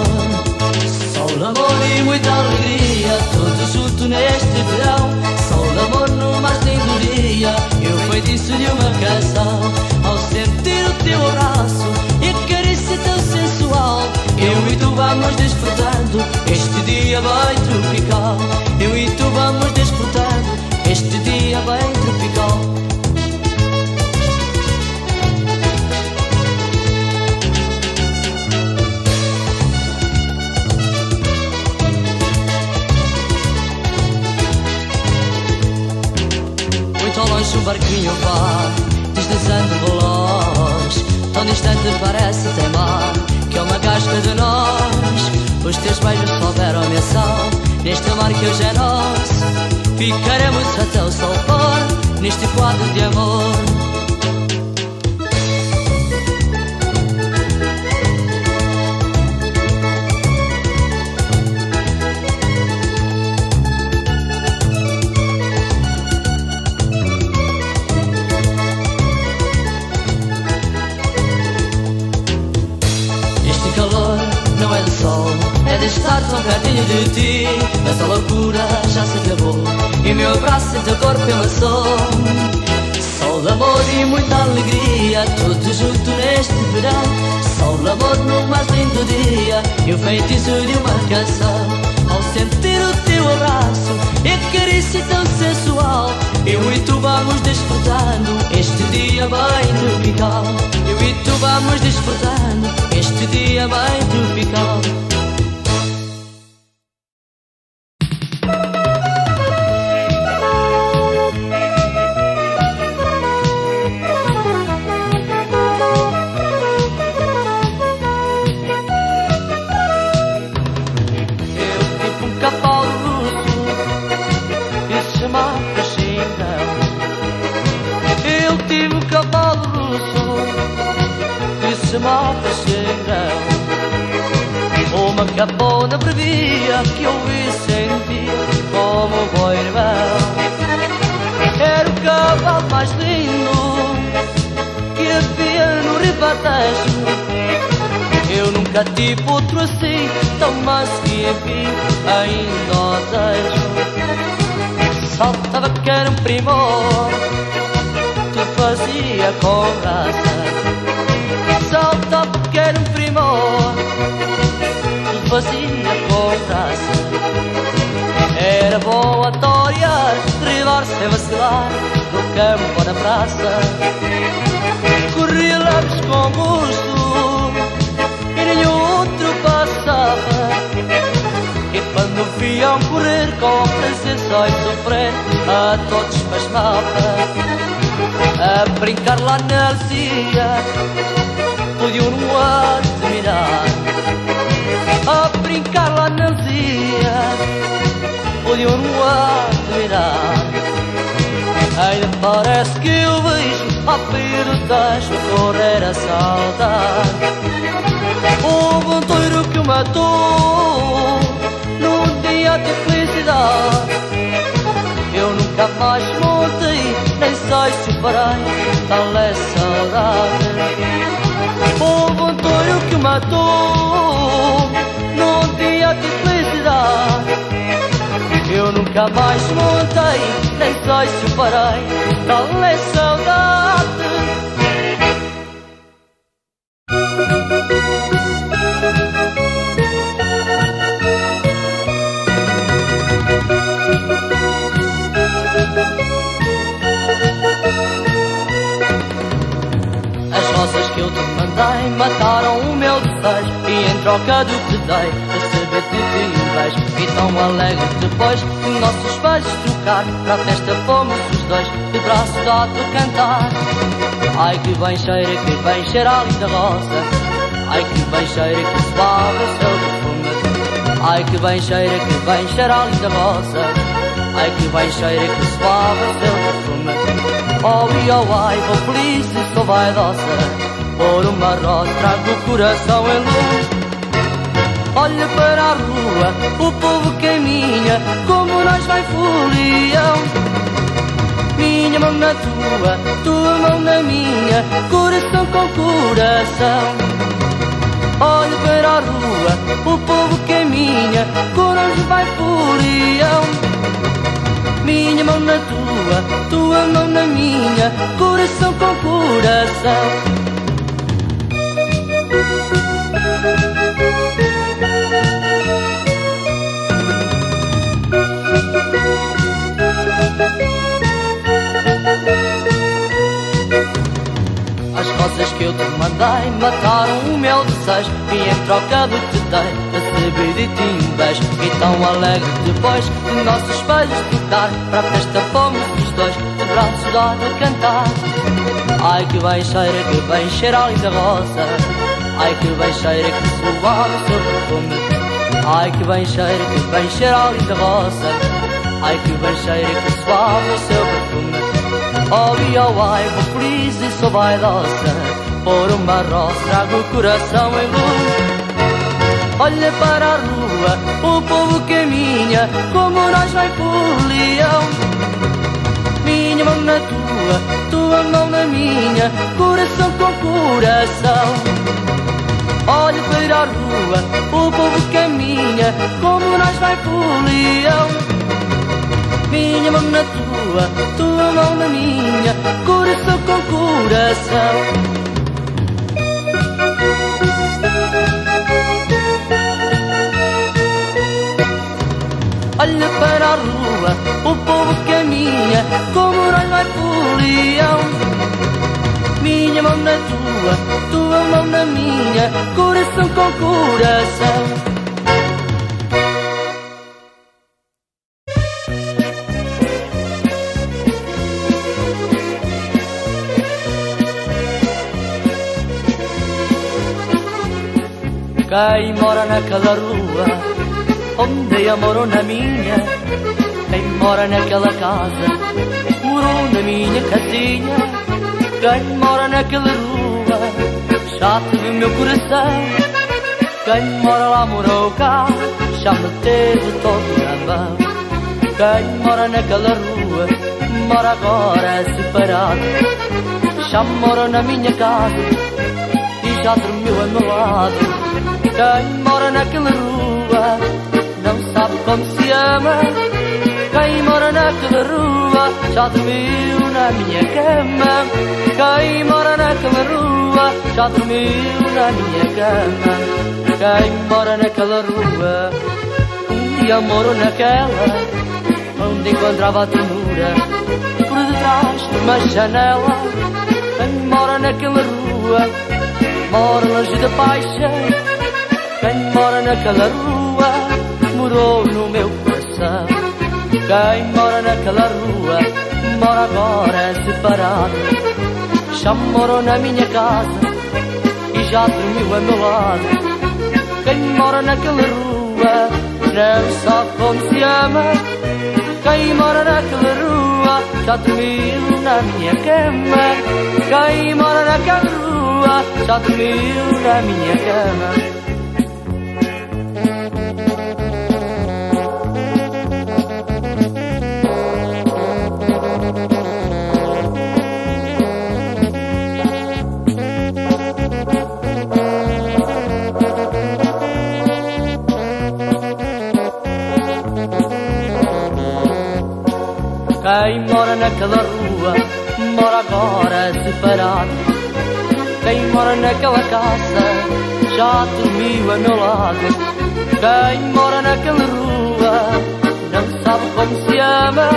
o amor e muita alegria, todos juntos neste verão. Sol, amor no mais lindo dia, eu feitiço de uma canção. Ao sentir o teu abraço e a carícia tão sensual, eu e tu vamos desfrutando este dia bem te parece até mal Que é uma casca de nós. Os teus beijos souberam menção Neste mar que hoje é nosso. Ficaremos até o sol pôr Neste quadro de amor. De ti. Essa loucura já se acabou E meu braço e teu corpo enlaçou Sol, amor e muita alegria Todos juntos neste verão. Sol, amor no mais lindo dia E o feitiço de uma canção. Ao sentir o teu abraço E carícia tão sensual Eu e tu vamos desfrutando Este dia bem tropical. Eu e tu vamos desfrutando Este dia bem tropical a todos pasmava. A brincar lá na alcia, podiam no admirar a brincar lá nas ilhas, podiam no admirar. Ainda parece que eu vejo ao pé do tacho correr a saudade. O ponteiro que o matou num dia de felicidade. Mais montei, nem sei se farei tal é saudade. O ponteiro que matou num dia de felicidade. Eu nunca mais montei, nem sei se farei tal é saudade. Mataram o meu desejo. E em troca do que dei, receber de ti um beijo E tão alegre depois de nossos beijos trocar. Para a festa fomos os dois, de braços dados a cantar. Ai que bem cheira, que bem cheira a linda rosa Ai que bem cheira, que suave o seu perfume Ai que bem cheira, que bem cheira a linda rosa Ai que bem cheira, que suave seu perfume Oh, e oh, ai, vou feliz e sou vaidosa Rosa trago o coração em luz. Olha para a rua, o povo caminha Como nós vai folião Minha mão na tua, tua mão na minha Coração com coração. Olha para a rua, o povo caminha Como nós vai folião minha mão na tua, tua mão na minha, coração com coração. As rosas que eu te mandei mataram o meu desejo. E em troca do que dei recebi de ti um beijo. E tão alegre depois de nossos beijos tocar Para a festa fomos os dois de braços dados a cantar Ai que bem cheira, que bem cheira a linda rosa Ai que bem cheira, que suave o seu perfume Ai que bem cheira, que bem cheira a linda rosa Ai que bem cheira, que suave o seu perfume. Oh, e oh, ai, vou feliz e sou vaidosa. Por uma rosa trago o coração em luz Olha para a rua, o povo caminha Como nós vai por leão. Minha mão na tua, tua mão na minha Coração com coração Olha para a rua, o povo caminha minha, como nós vai folião. Minha mão na tua, tua mão na minha, coração com coração. Olha para a rua, o povo caminha, como nós vai folião. Minha mão na tua, tua mão na minha, coração com coração. Quem mora naquela rua onde eu moro na minha Quem mora naquela casa morou na minha casinha Quem mora naquela rua chato do meu coração. Quem mora lá morou cá já me teve todo na mão Quem mora naquela rua mora agora separado. Já mora na minha casa e já dormiu a meu lado. Quem mora naquela rua não sabe como se ama. Quem mora naquela rua já dormiu na minha cama. Quem mora naquela rua já dormiu na minha cama. Quem mora naquela rua um dia morou naquela onde encontrava a ternura por detrás de uma janela. Quem mora naquela rua mora longe da paixão quem mora naquela rua morou no meu coração. Quem mora naquela rua mora agora separado. Já morou na minha casa e já dormiu a meu lado. Quem mora naquela rua não sabe como se ama. Quem mora naquela rua já dormiu na minha cama. Quem mora naquela rua já dormiu na minha cama. Quem mora naquela rua mora agora separado. Quem mora naquela casa já dormiu a meu lado. Quem mora naquela rua não sabe como se ama.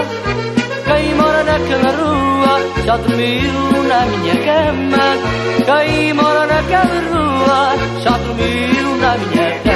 Quem mora naquela rua já dormiu na minha cama. Quem mora naquela rua já dormiu na minha cama.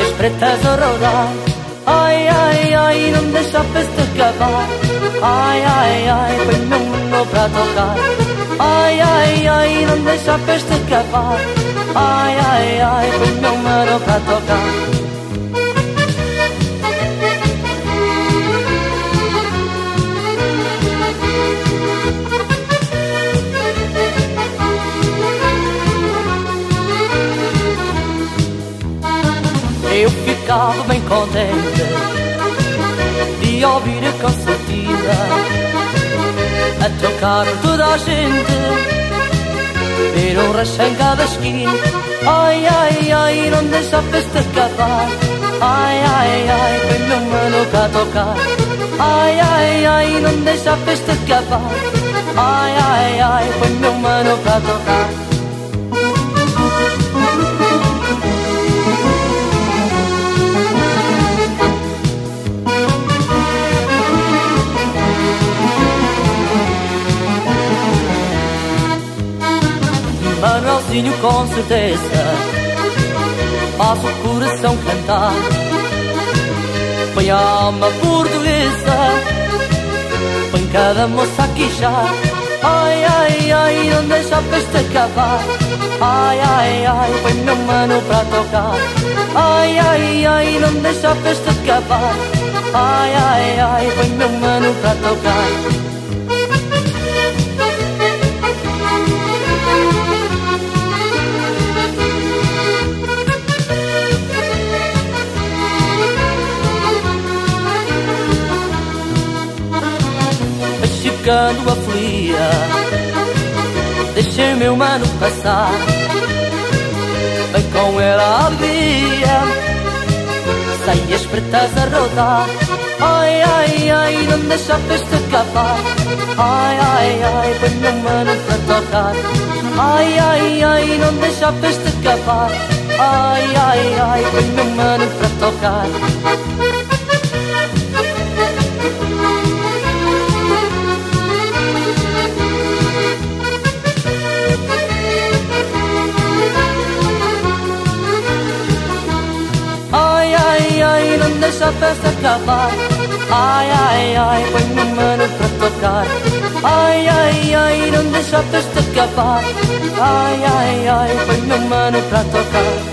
e spretas rodar Ai, ai, ai, non deixa a festa acabar Ai, ai, ai, poño mundo pra tocar. Ai, ai, ai, non deixa a festa acabar Ai, ai, ai, poño un mano pra tocar. Ficava bem contente e ouvir a concertina a tocar toda a gente. Ver um racha em cada esquina ai, ai, ai, não deixa a festa acabar. Ai, ai, ai, põe meu mano para tocar. Ai, ai, ai, não deixa a festa acabar. Ai, ai, ai, põe meu mano para tocar sozinho com certeza. Faço o coração cantar. Põe a alma portuguesa. Põe cada moça a queixar Ai, ai, ai, não deixa a festa acabar. Ai, ai, ai, põe meu mano pra tocar. Ai, ai, ai, não deixa a festa acabar. Ai, ai, ai, põe meu mano pra tocar ficando aflia Deixei meu mano passar. Vem com ela a alegria. Saias pretas a rodar. Ai, ai, ai, não deixa a festa acabar. Ai, ai, ai, põe meu mano para tocar. Ai, ai, ai, não deixa a festa acabar. Ai, ai, ai, põe meu mano para tocar deixa a festa acabar. Ai, ai, ai, põe uma mano para tocar Ai, ai, ai, não deixa a festa acabar. Ai, ai, ai, põe uma mano para tocar.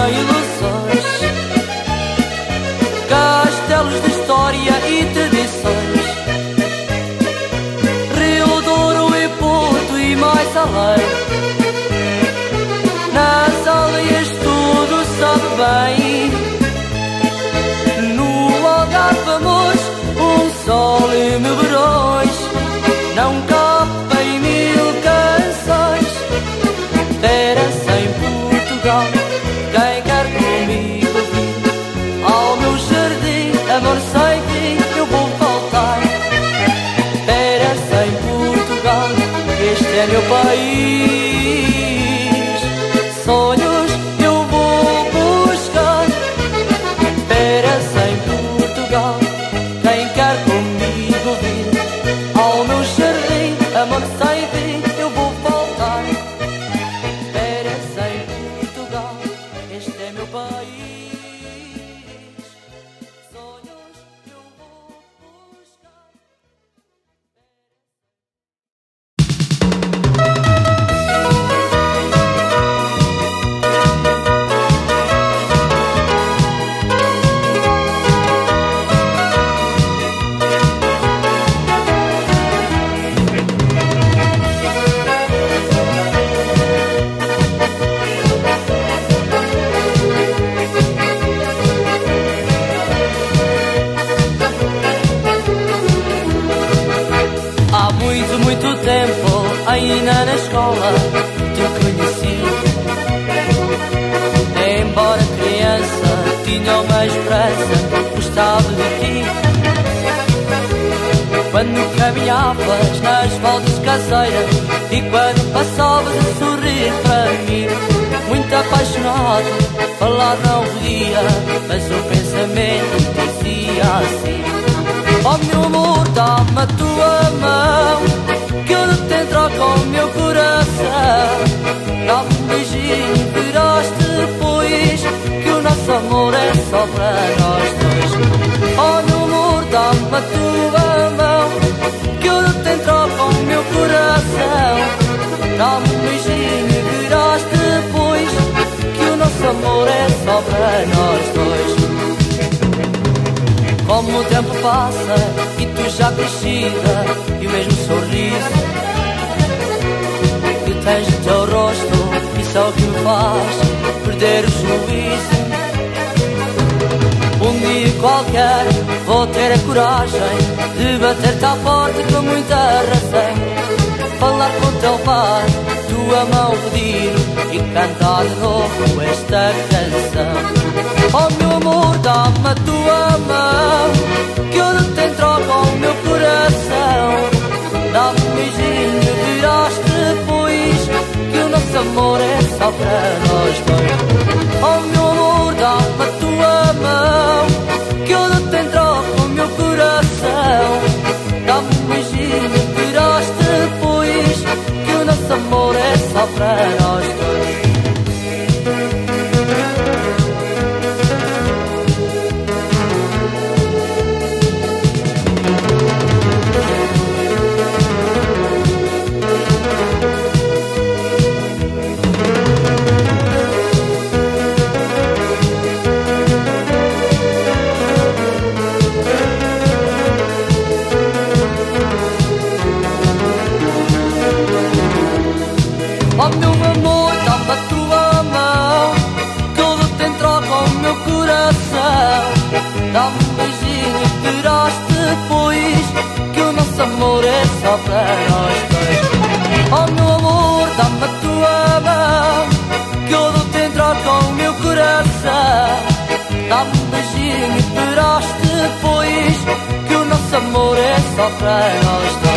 ayrılık país amor é só para nós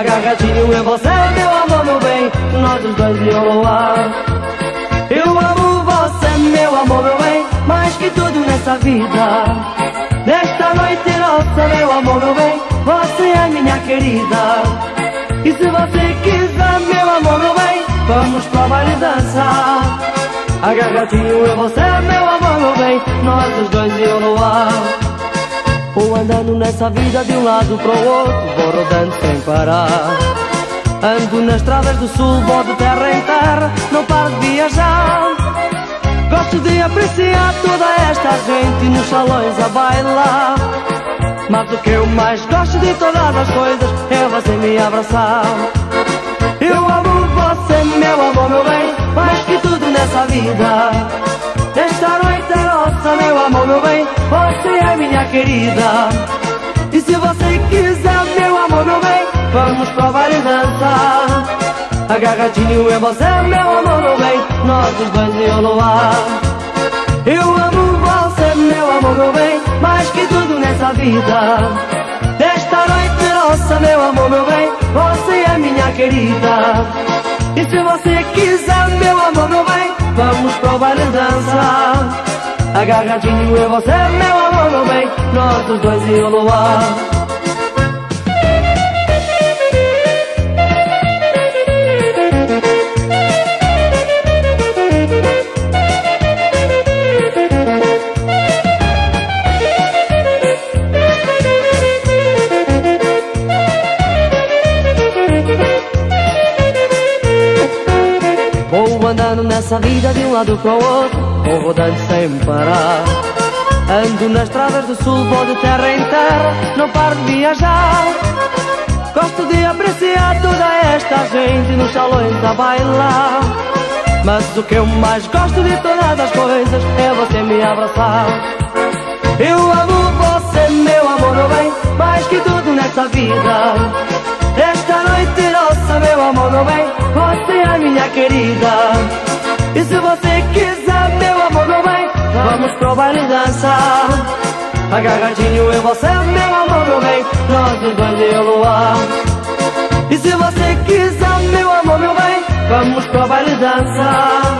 Agarradinho em você, meu amor, meu bem, nós os dois e o luar. Eu amo você, meu amor, meu bem, mais que tudo nessa vida. Nesta noite nossa, meu amor, meu bem, você é minha querida. E se você quiser, meu amor, meu bem, vamos provar e dançar. Agarradinho em você, meu amor, meu bem, nós os dois e o luar. Vou andando nessa vida de um lado para o outro, vou rodando sem parar. Ando nas estradas do sul, vou de terra em terra, não paro de viajar. Gosto de apreciar toda esta gente nos salões a bailar. Mas o que eu mais gosto de todas as coisas é você me abraçar. Eu amo você, meu amor, meu bem, mais que tudo nessa vida. É nossa, meu amor, meu bem, você é minha querida. E se você quiser, meu amor, meu bem, vamos provar e dançar. Agarradinho em você, meu amor, meu bem, nós os dois e o luar. Eu amo você, meu amor, meu bem, mais que tudo nessa vida. Nesta noite nossa, meu amor, meu bem, você é minha querida. E se você quiser, meu amor, meu bem, vamos provar e dançar. Agarradinho em você, meu amor, meu bem, nós os dois e o luar. Nessa vida de um lado para o outro, vou rodando sem parar. Ando nas estradas do sul, vou de terra em terra, não paro de viajar. Gosto de apreciar toda esta gente nos salões a bailar. Mas o que eu mais gosto de todas as coisas é você me abraçar. Eu amo você, meu amor, meu bem, mais que tudo nessa vida. Esta noite nossa, meu amor, meu bem, você é minha querida. E se você quiser, meu amor, meu bem, vamos provar e dançar. Agarradinho em você, meu amor, meu bem, nós os dois e o luar. E se você quiser, meu amor, meu bem, vamos provar e dançar.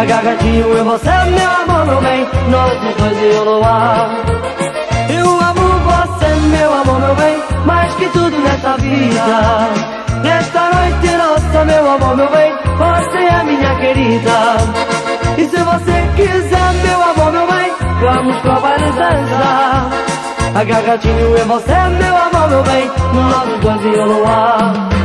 Agarradinho em você, meu amor, meu bem, nós os dois e o luar. Eu amo você, meu amor, meu bem, mais que tudo nessa vida. Nesta noite nossa, meu amor, meu bem, você é minha querida. E se você quiser, meu amor, meu bem, vamos provar e dançar. Agarradinho em você, meu amor, meu bem, nós dois e o luar.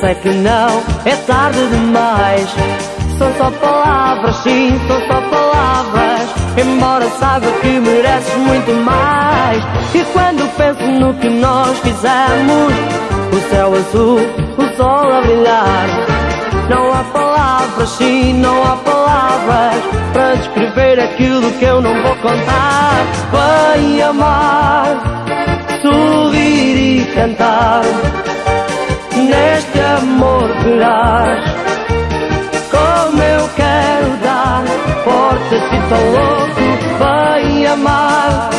Sei que não é tarde demais. São só palavras, sim, são só palavras. Embora saiba que mereces muito mais. E quando penso no que nós fizemos O céu azul, o sol a brilhar. Não há palavras, sim, não há palavras Para descrever aquilo que eu não vou contar. Vem amar sorrir e cantar. Neste amor verás como eu quero dar. Porta-te tão louco, vai amar,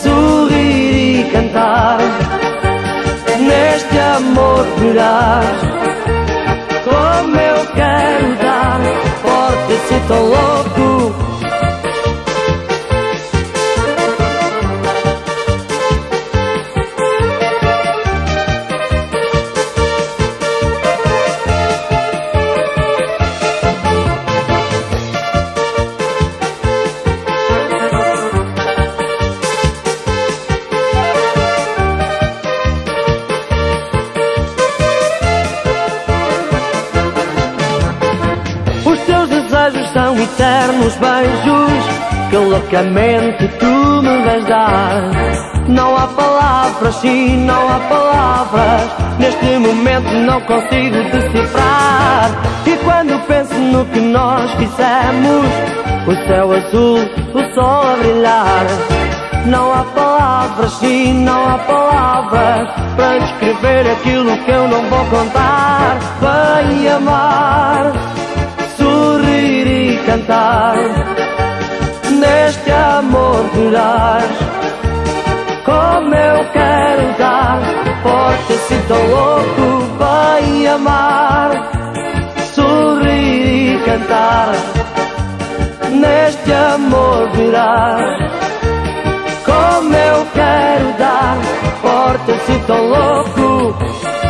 sorrir e cantar. Neste amor verás como eu quero dar. Porta-te tão louco. Loucamente tu me vais dar. Não há palavras, sim, não há palavras. Neste momento não consigo decifrar. E quando penso no que nós fizemos, o céu azul, o sol a brilhar. Não há palavras, sim, não há palavras para descrever aquilo que eu não vou contar. Vem amar, sorrir e cantar. Neste amor verás como eu quero dar. Por ter sido tão louco, vem amar, sorrir e cantar. Neste amor verás como eu quero dar por ter sido tão louco.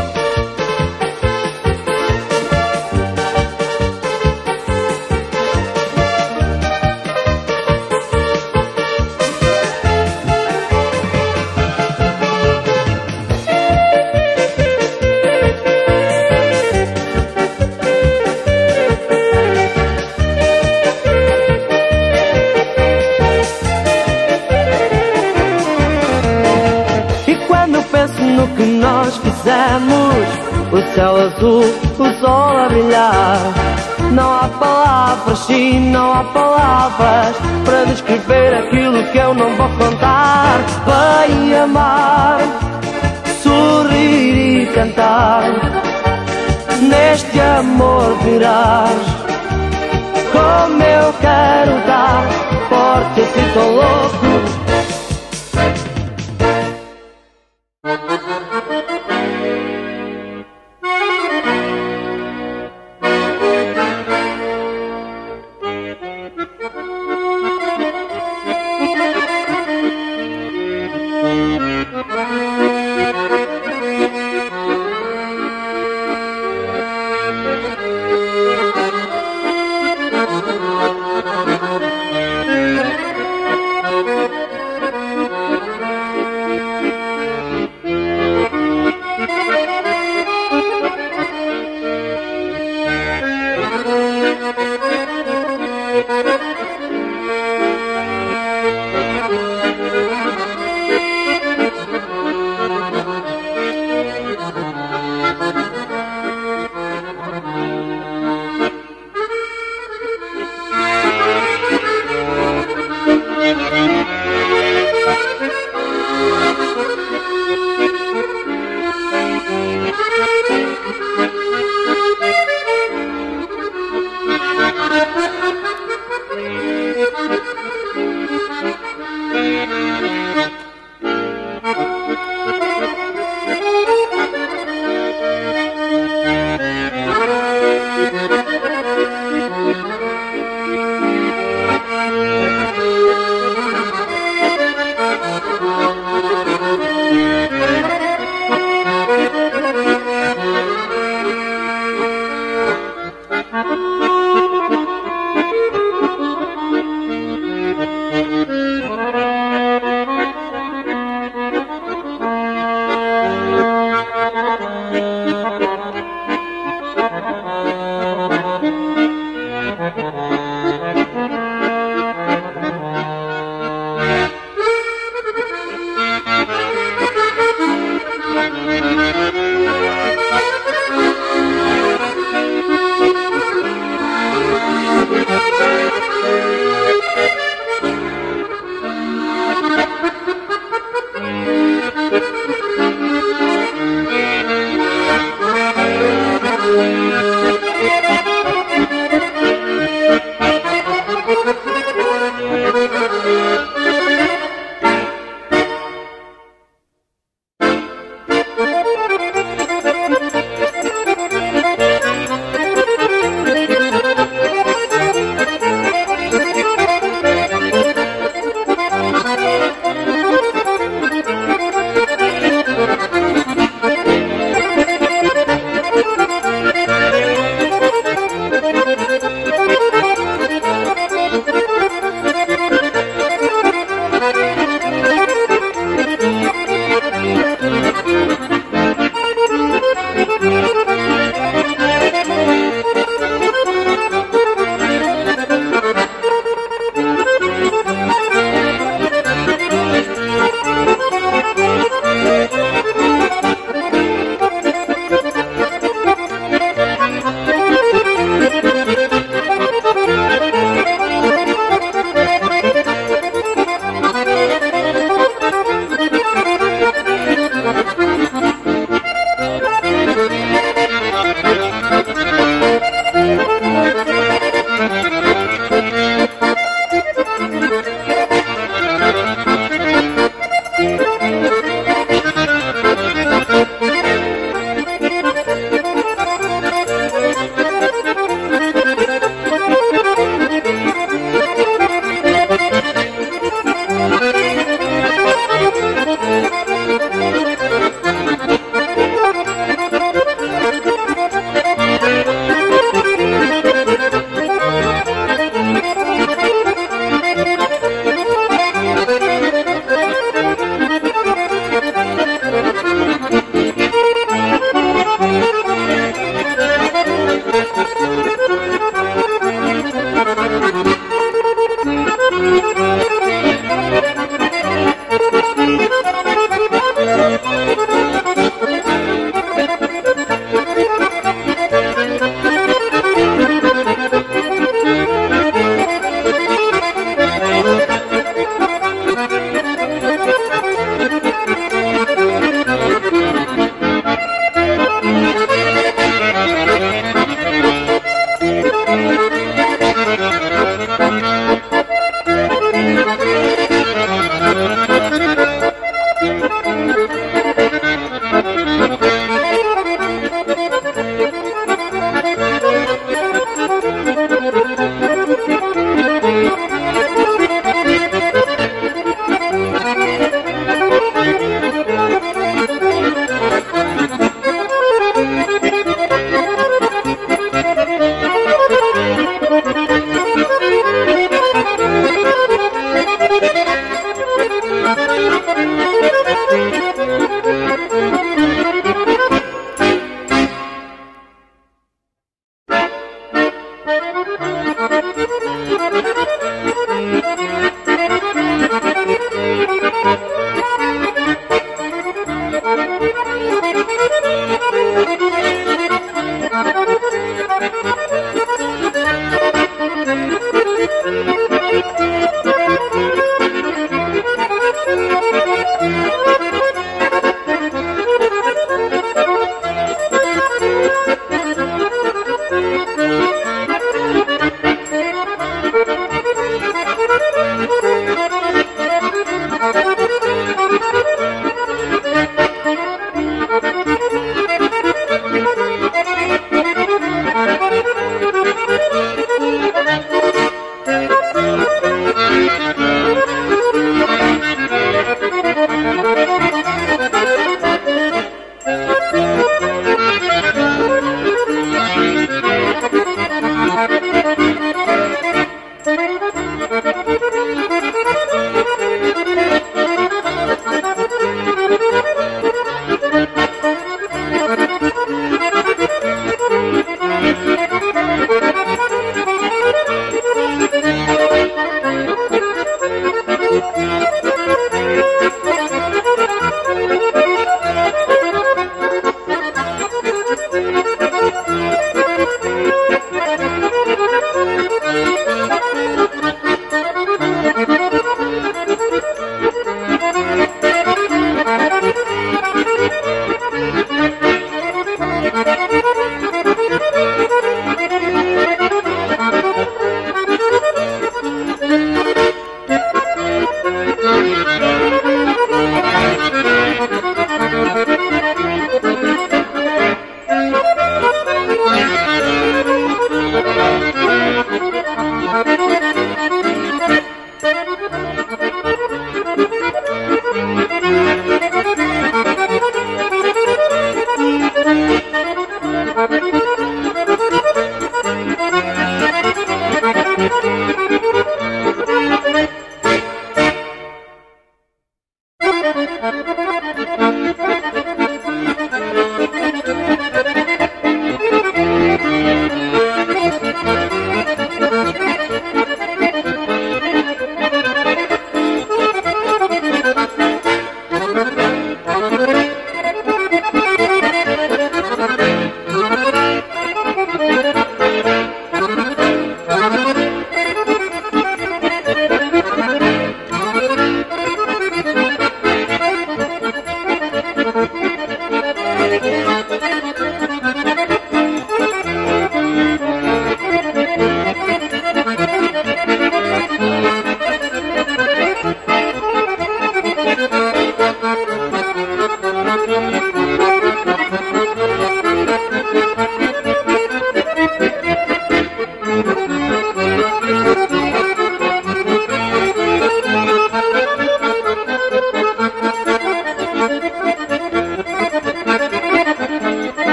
O céu azul, o sol a brilhar. Não há palavras, sim, não há palavras para descrever aquilo que eu não vou contar. Vem amar, sorrir e cantar. Neste amor virás como eu quero dar, porque eu tão louco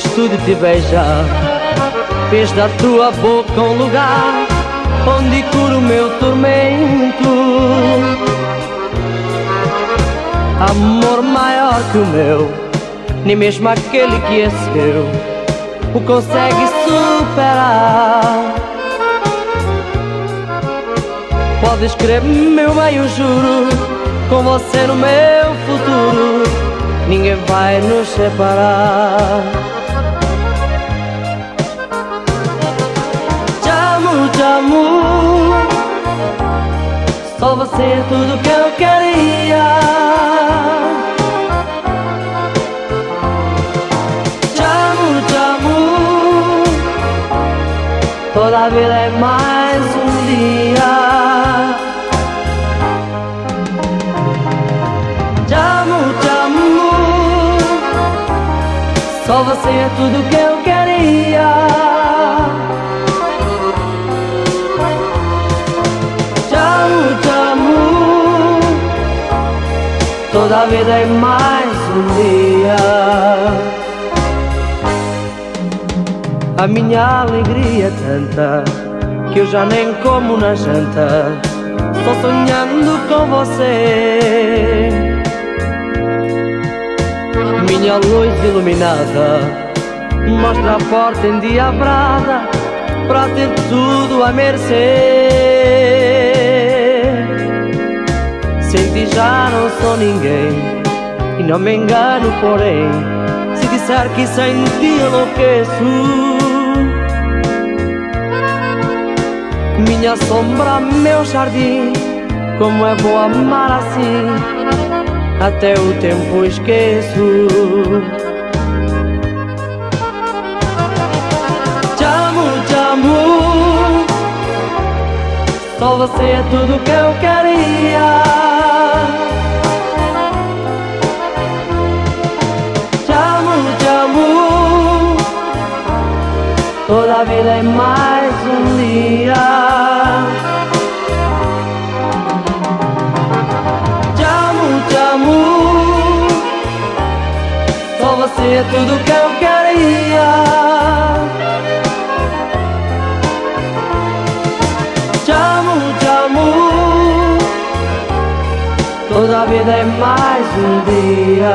gosto de te beijar fez da tua boca um lugar onde curo o meu tormento. Amor maior que o meu, nem mesmo aquele que é seu, o consegue superar. Podes crer, meu bem, eu juro, com você no meu futuro, ninguém vai nos separar. Te amo, só você é tudo que eu queria. Te amo, te amo, toda vida é mais um dia. Te amo, te amo, só você é tudo que eu vida é mais um dia. A minha alegria é tanta que eu já nem como na janta, só sonhando com você. Minha luz iluminada mostra a porta endiabrada para ter tudo a mercê. Ti já não sou ninguém e não me engano, porém, se disser que sem ti enlouqueço. Minha sombra, meu jardim, como é bom amar assim, até o tempo esqueço. Te amo, te amo, só você é tudo que eu queria. Toda vida é mais um dia. Te amo, te amo, só você é tudo que eu queria. Te amo, te amo, toda vida é mais um dia.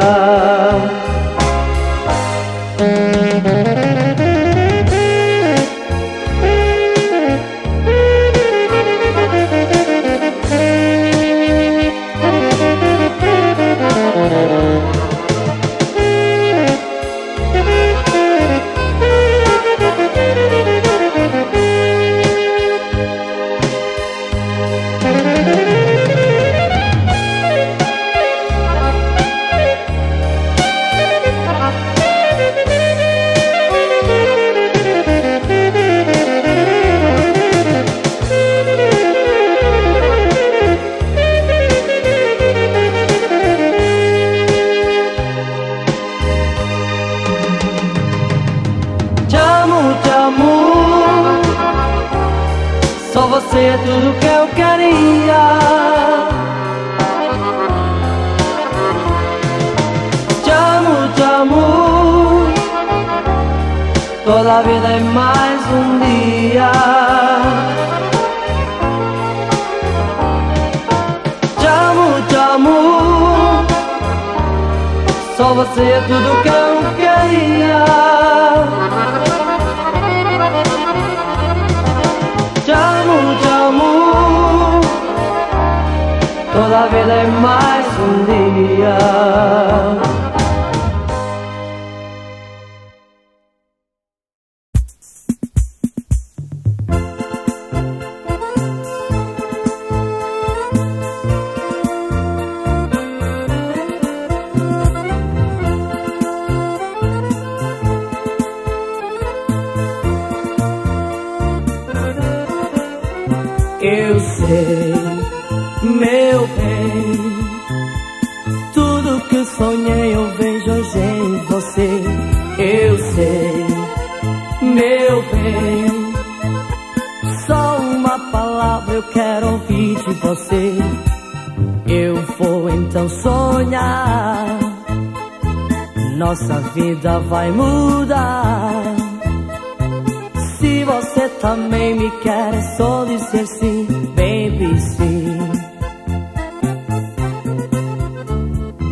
Você tudo que eu queria. eu sei, meu bem. Tudo que sonhei eu vejo hoje em você, eu sei, meu bem. Só uma palavra eu quero ouvir de você. Eu vou então sonhar. Nossa vida vai mudar também me quer, só dizer sim, baby, sim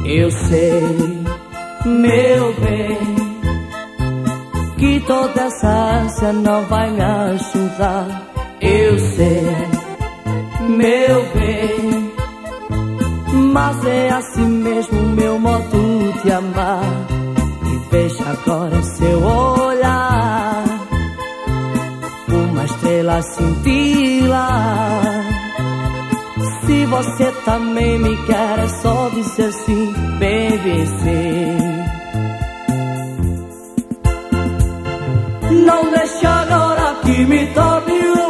Eu sei, meu bem Que toda essa ânsia não vai me ajudar Eu sei, meu bem mas é assim mesmo meu modo de amar. E veja agora seu olhar uma estrela cintila. Se você também me quer, é só dizer sim, BBC. Não deixe agora que me tome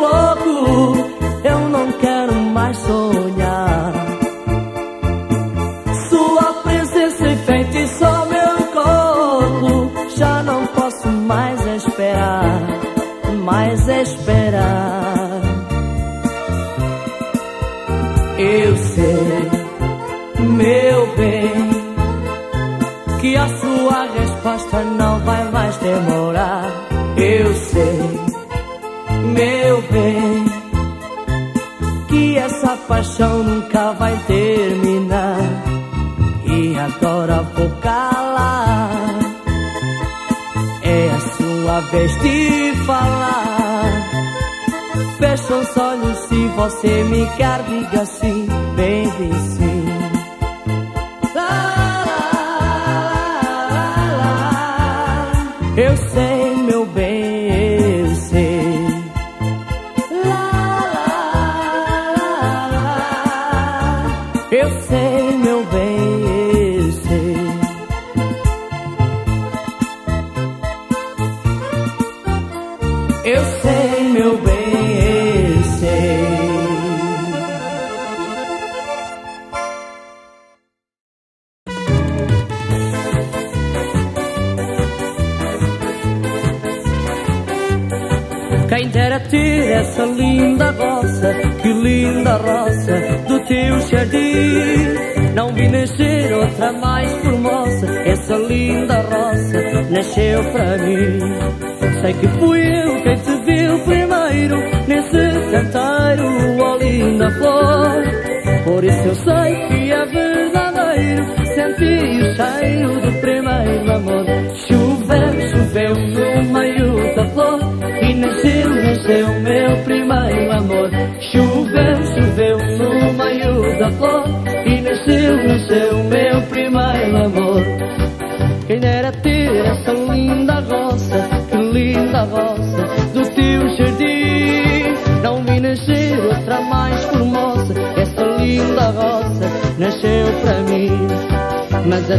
paixão nunca vai terminar. E agora vou calar. É a sua vez de falar. Fecha os olhos se você me quer, diga sim, baby.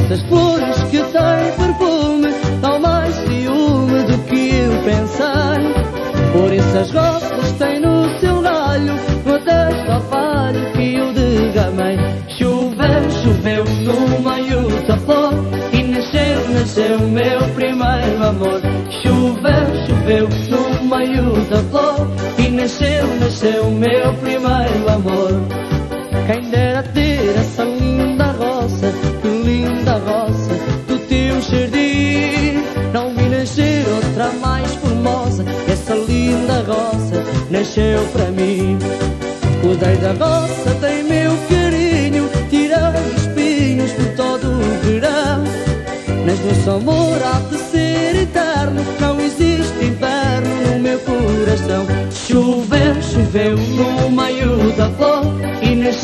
Después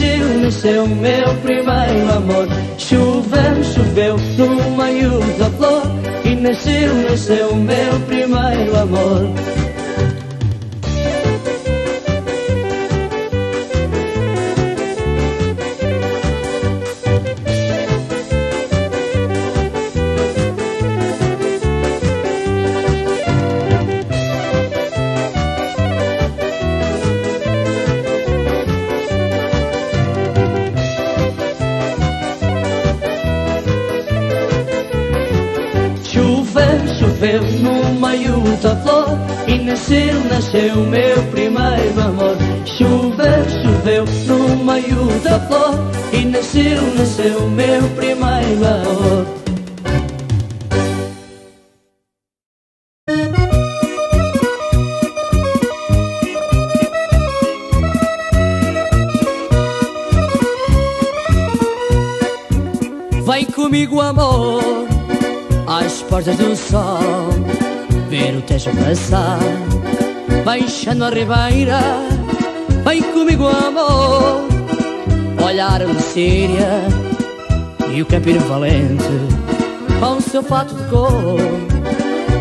Brasil nasceu meu primeiro amor. Choveu, choveu no maio da flor e nasceu, nasceu meu primeiro amor. morreu no meio da flor E nasceu, nasceu meu primeiro amor. Choveu, choveu no meio da flor E nasceu, nasceu meu primeiro amor. Vem comigo, amor, portas do sol Ver o tejo passar Baixando a ribeira Vem comigo, amor Olhar a Lucíria E o campiro valente Com seu fato de cor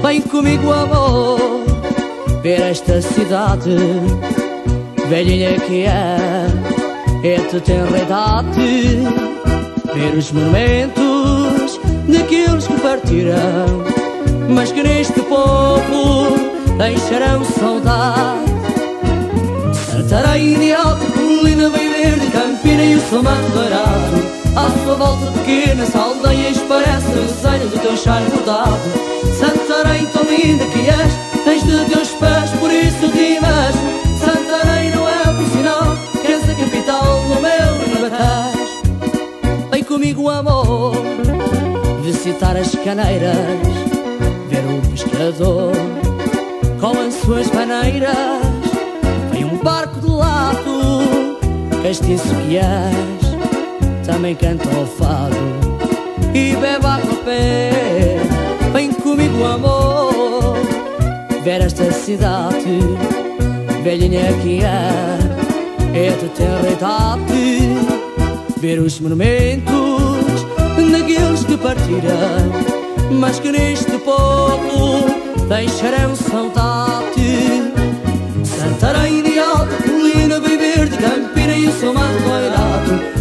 Vem comigo, amor Ver esta cidade Velhinha que é É de tenra idade Ver os monumentos Daqueles que partiram Mas que neste povo Deixarão saudade. Santarém de alta colina bem verde Campina e o seu manto dourado À sua volta pequenas aldeias Parece o desenho do teu charme bordado Santarém tão linda que és Tens de teus pés, por isso te invejo. Santarém não é por sinal Que és a capital no meu ribatez Vem comigo amor Visitar as caneiras Ver o pescador Com as suas maneiras. Vem um barco de lado Castiço que és Também canta o fado E bebe a pé Vem comigo amor Ver esta cidade Velhinha que é É de terra idade. Ver os monumentos Daqueles que partiram Mas que neste povo Deixarão saudade. Santarém de alta colina Bem verde, campina e o seu mar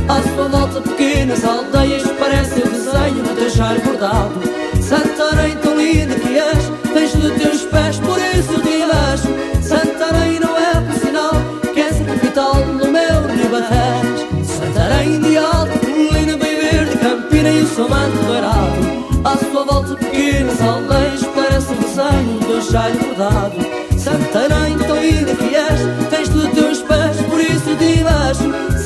À sua volta pequenas aldeias Parece o desenho teu char bordado. Santarém tão linda que és Tens de teus pés, por isso te invejo verde, campina o seu manto dourado. À sua volta pequenas aldeias Parece o desenho do teu char bordado Santarém tão linda que és Tens de teus pés, por isso te invejo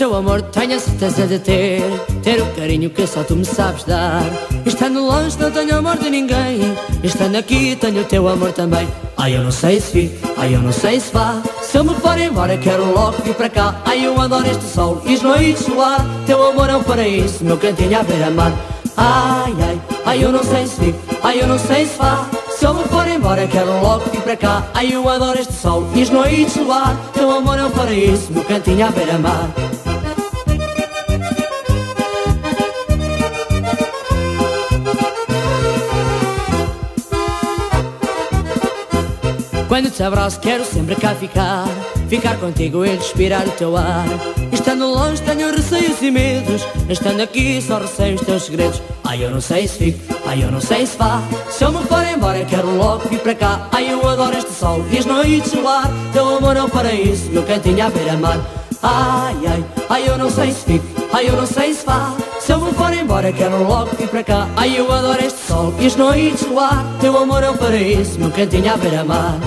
teu amor tenho a certeza de ter Ter o carinho que só tu me sabes dar. Estando longe não tenho amor de ninguém. Estando aqui tenho o teu amor também. Ai eu não sei se fico, ai eu não sei se vá. Se eu me for embora quero logo vir para cá. Ai eu ando neste sol e as noites no ar. Teu amor é um paraíso, meu cantinho à beira-mar. Ai ai, ai eu não sei se fico, ai eu não sei se vá. Se eu me for embora quero logo vir para cá. Ai eu adoro este sol e as noites no ar. Teu amor é um paraíso, meu cantinho à beira-mar Quando te abraço quero sempre cá ficar. Ficar contigo e respirar o teu ar. Estando longe tenho receios e medos. Estando aqui só receio os teus segredos. Ai eu não sei se fico, ai eu não sei se vá. Se eu me for embora quero logo vir para cá. Ai eu adoro este sol e as noites no ar. Teu amor é um paraíso, meu cantinho à beira-mar. Ai, ai, ai eu não sei se fico, ai eu não sei se vá Se eu me for embora quero logo vir para cá. Ai eu adoro este sol e as noites no ar. Teu amor é um paraíso, meu cantinho à beira-mar.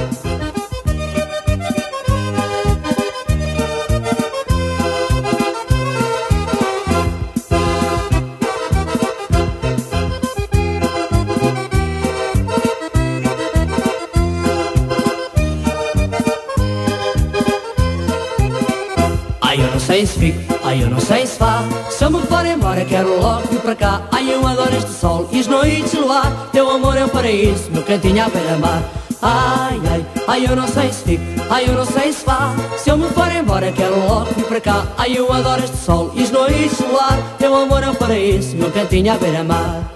Sei se fico, ai eu não sei se vá Se eu me for embora quero logo vir para cá. Ai eu adoro este sol e as noites no ar. Teu amor é um paraíso, meu cantinho à beira-mar. Ai, ai, ai eu não sei se fico, ai eu não sei se vá. Se eu me for embora quero logo vir para cá. Ai eu adoro este sol e as noites no ar. Teu amor é um paraíso, meu cantinho à beira-mar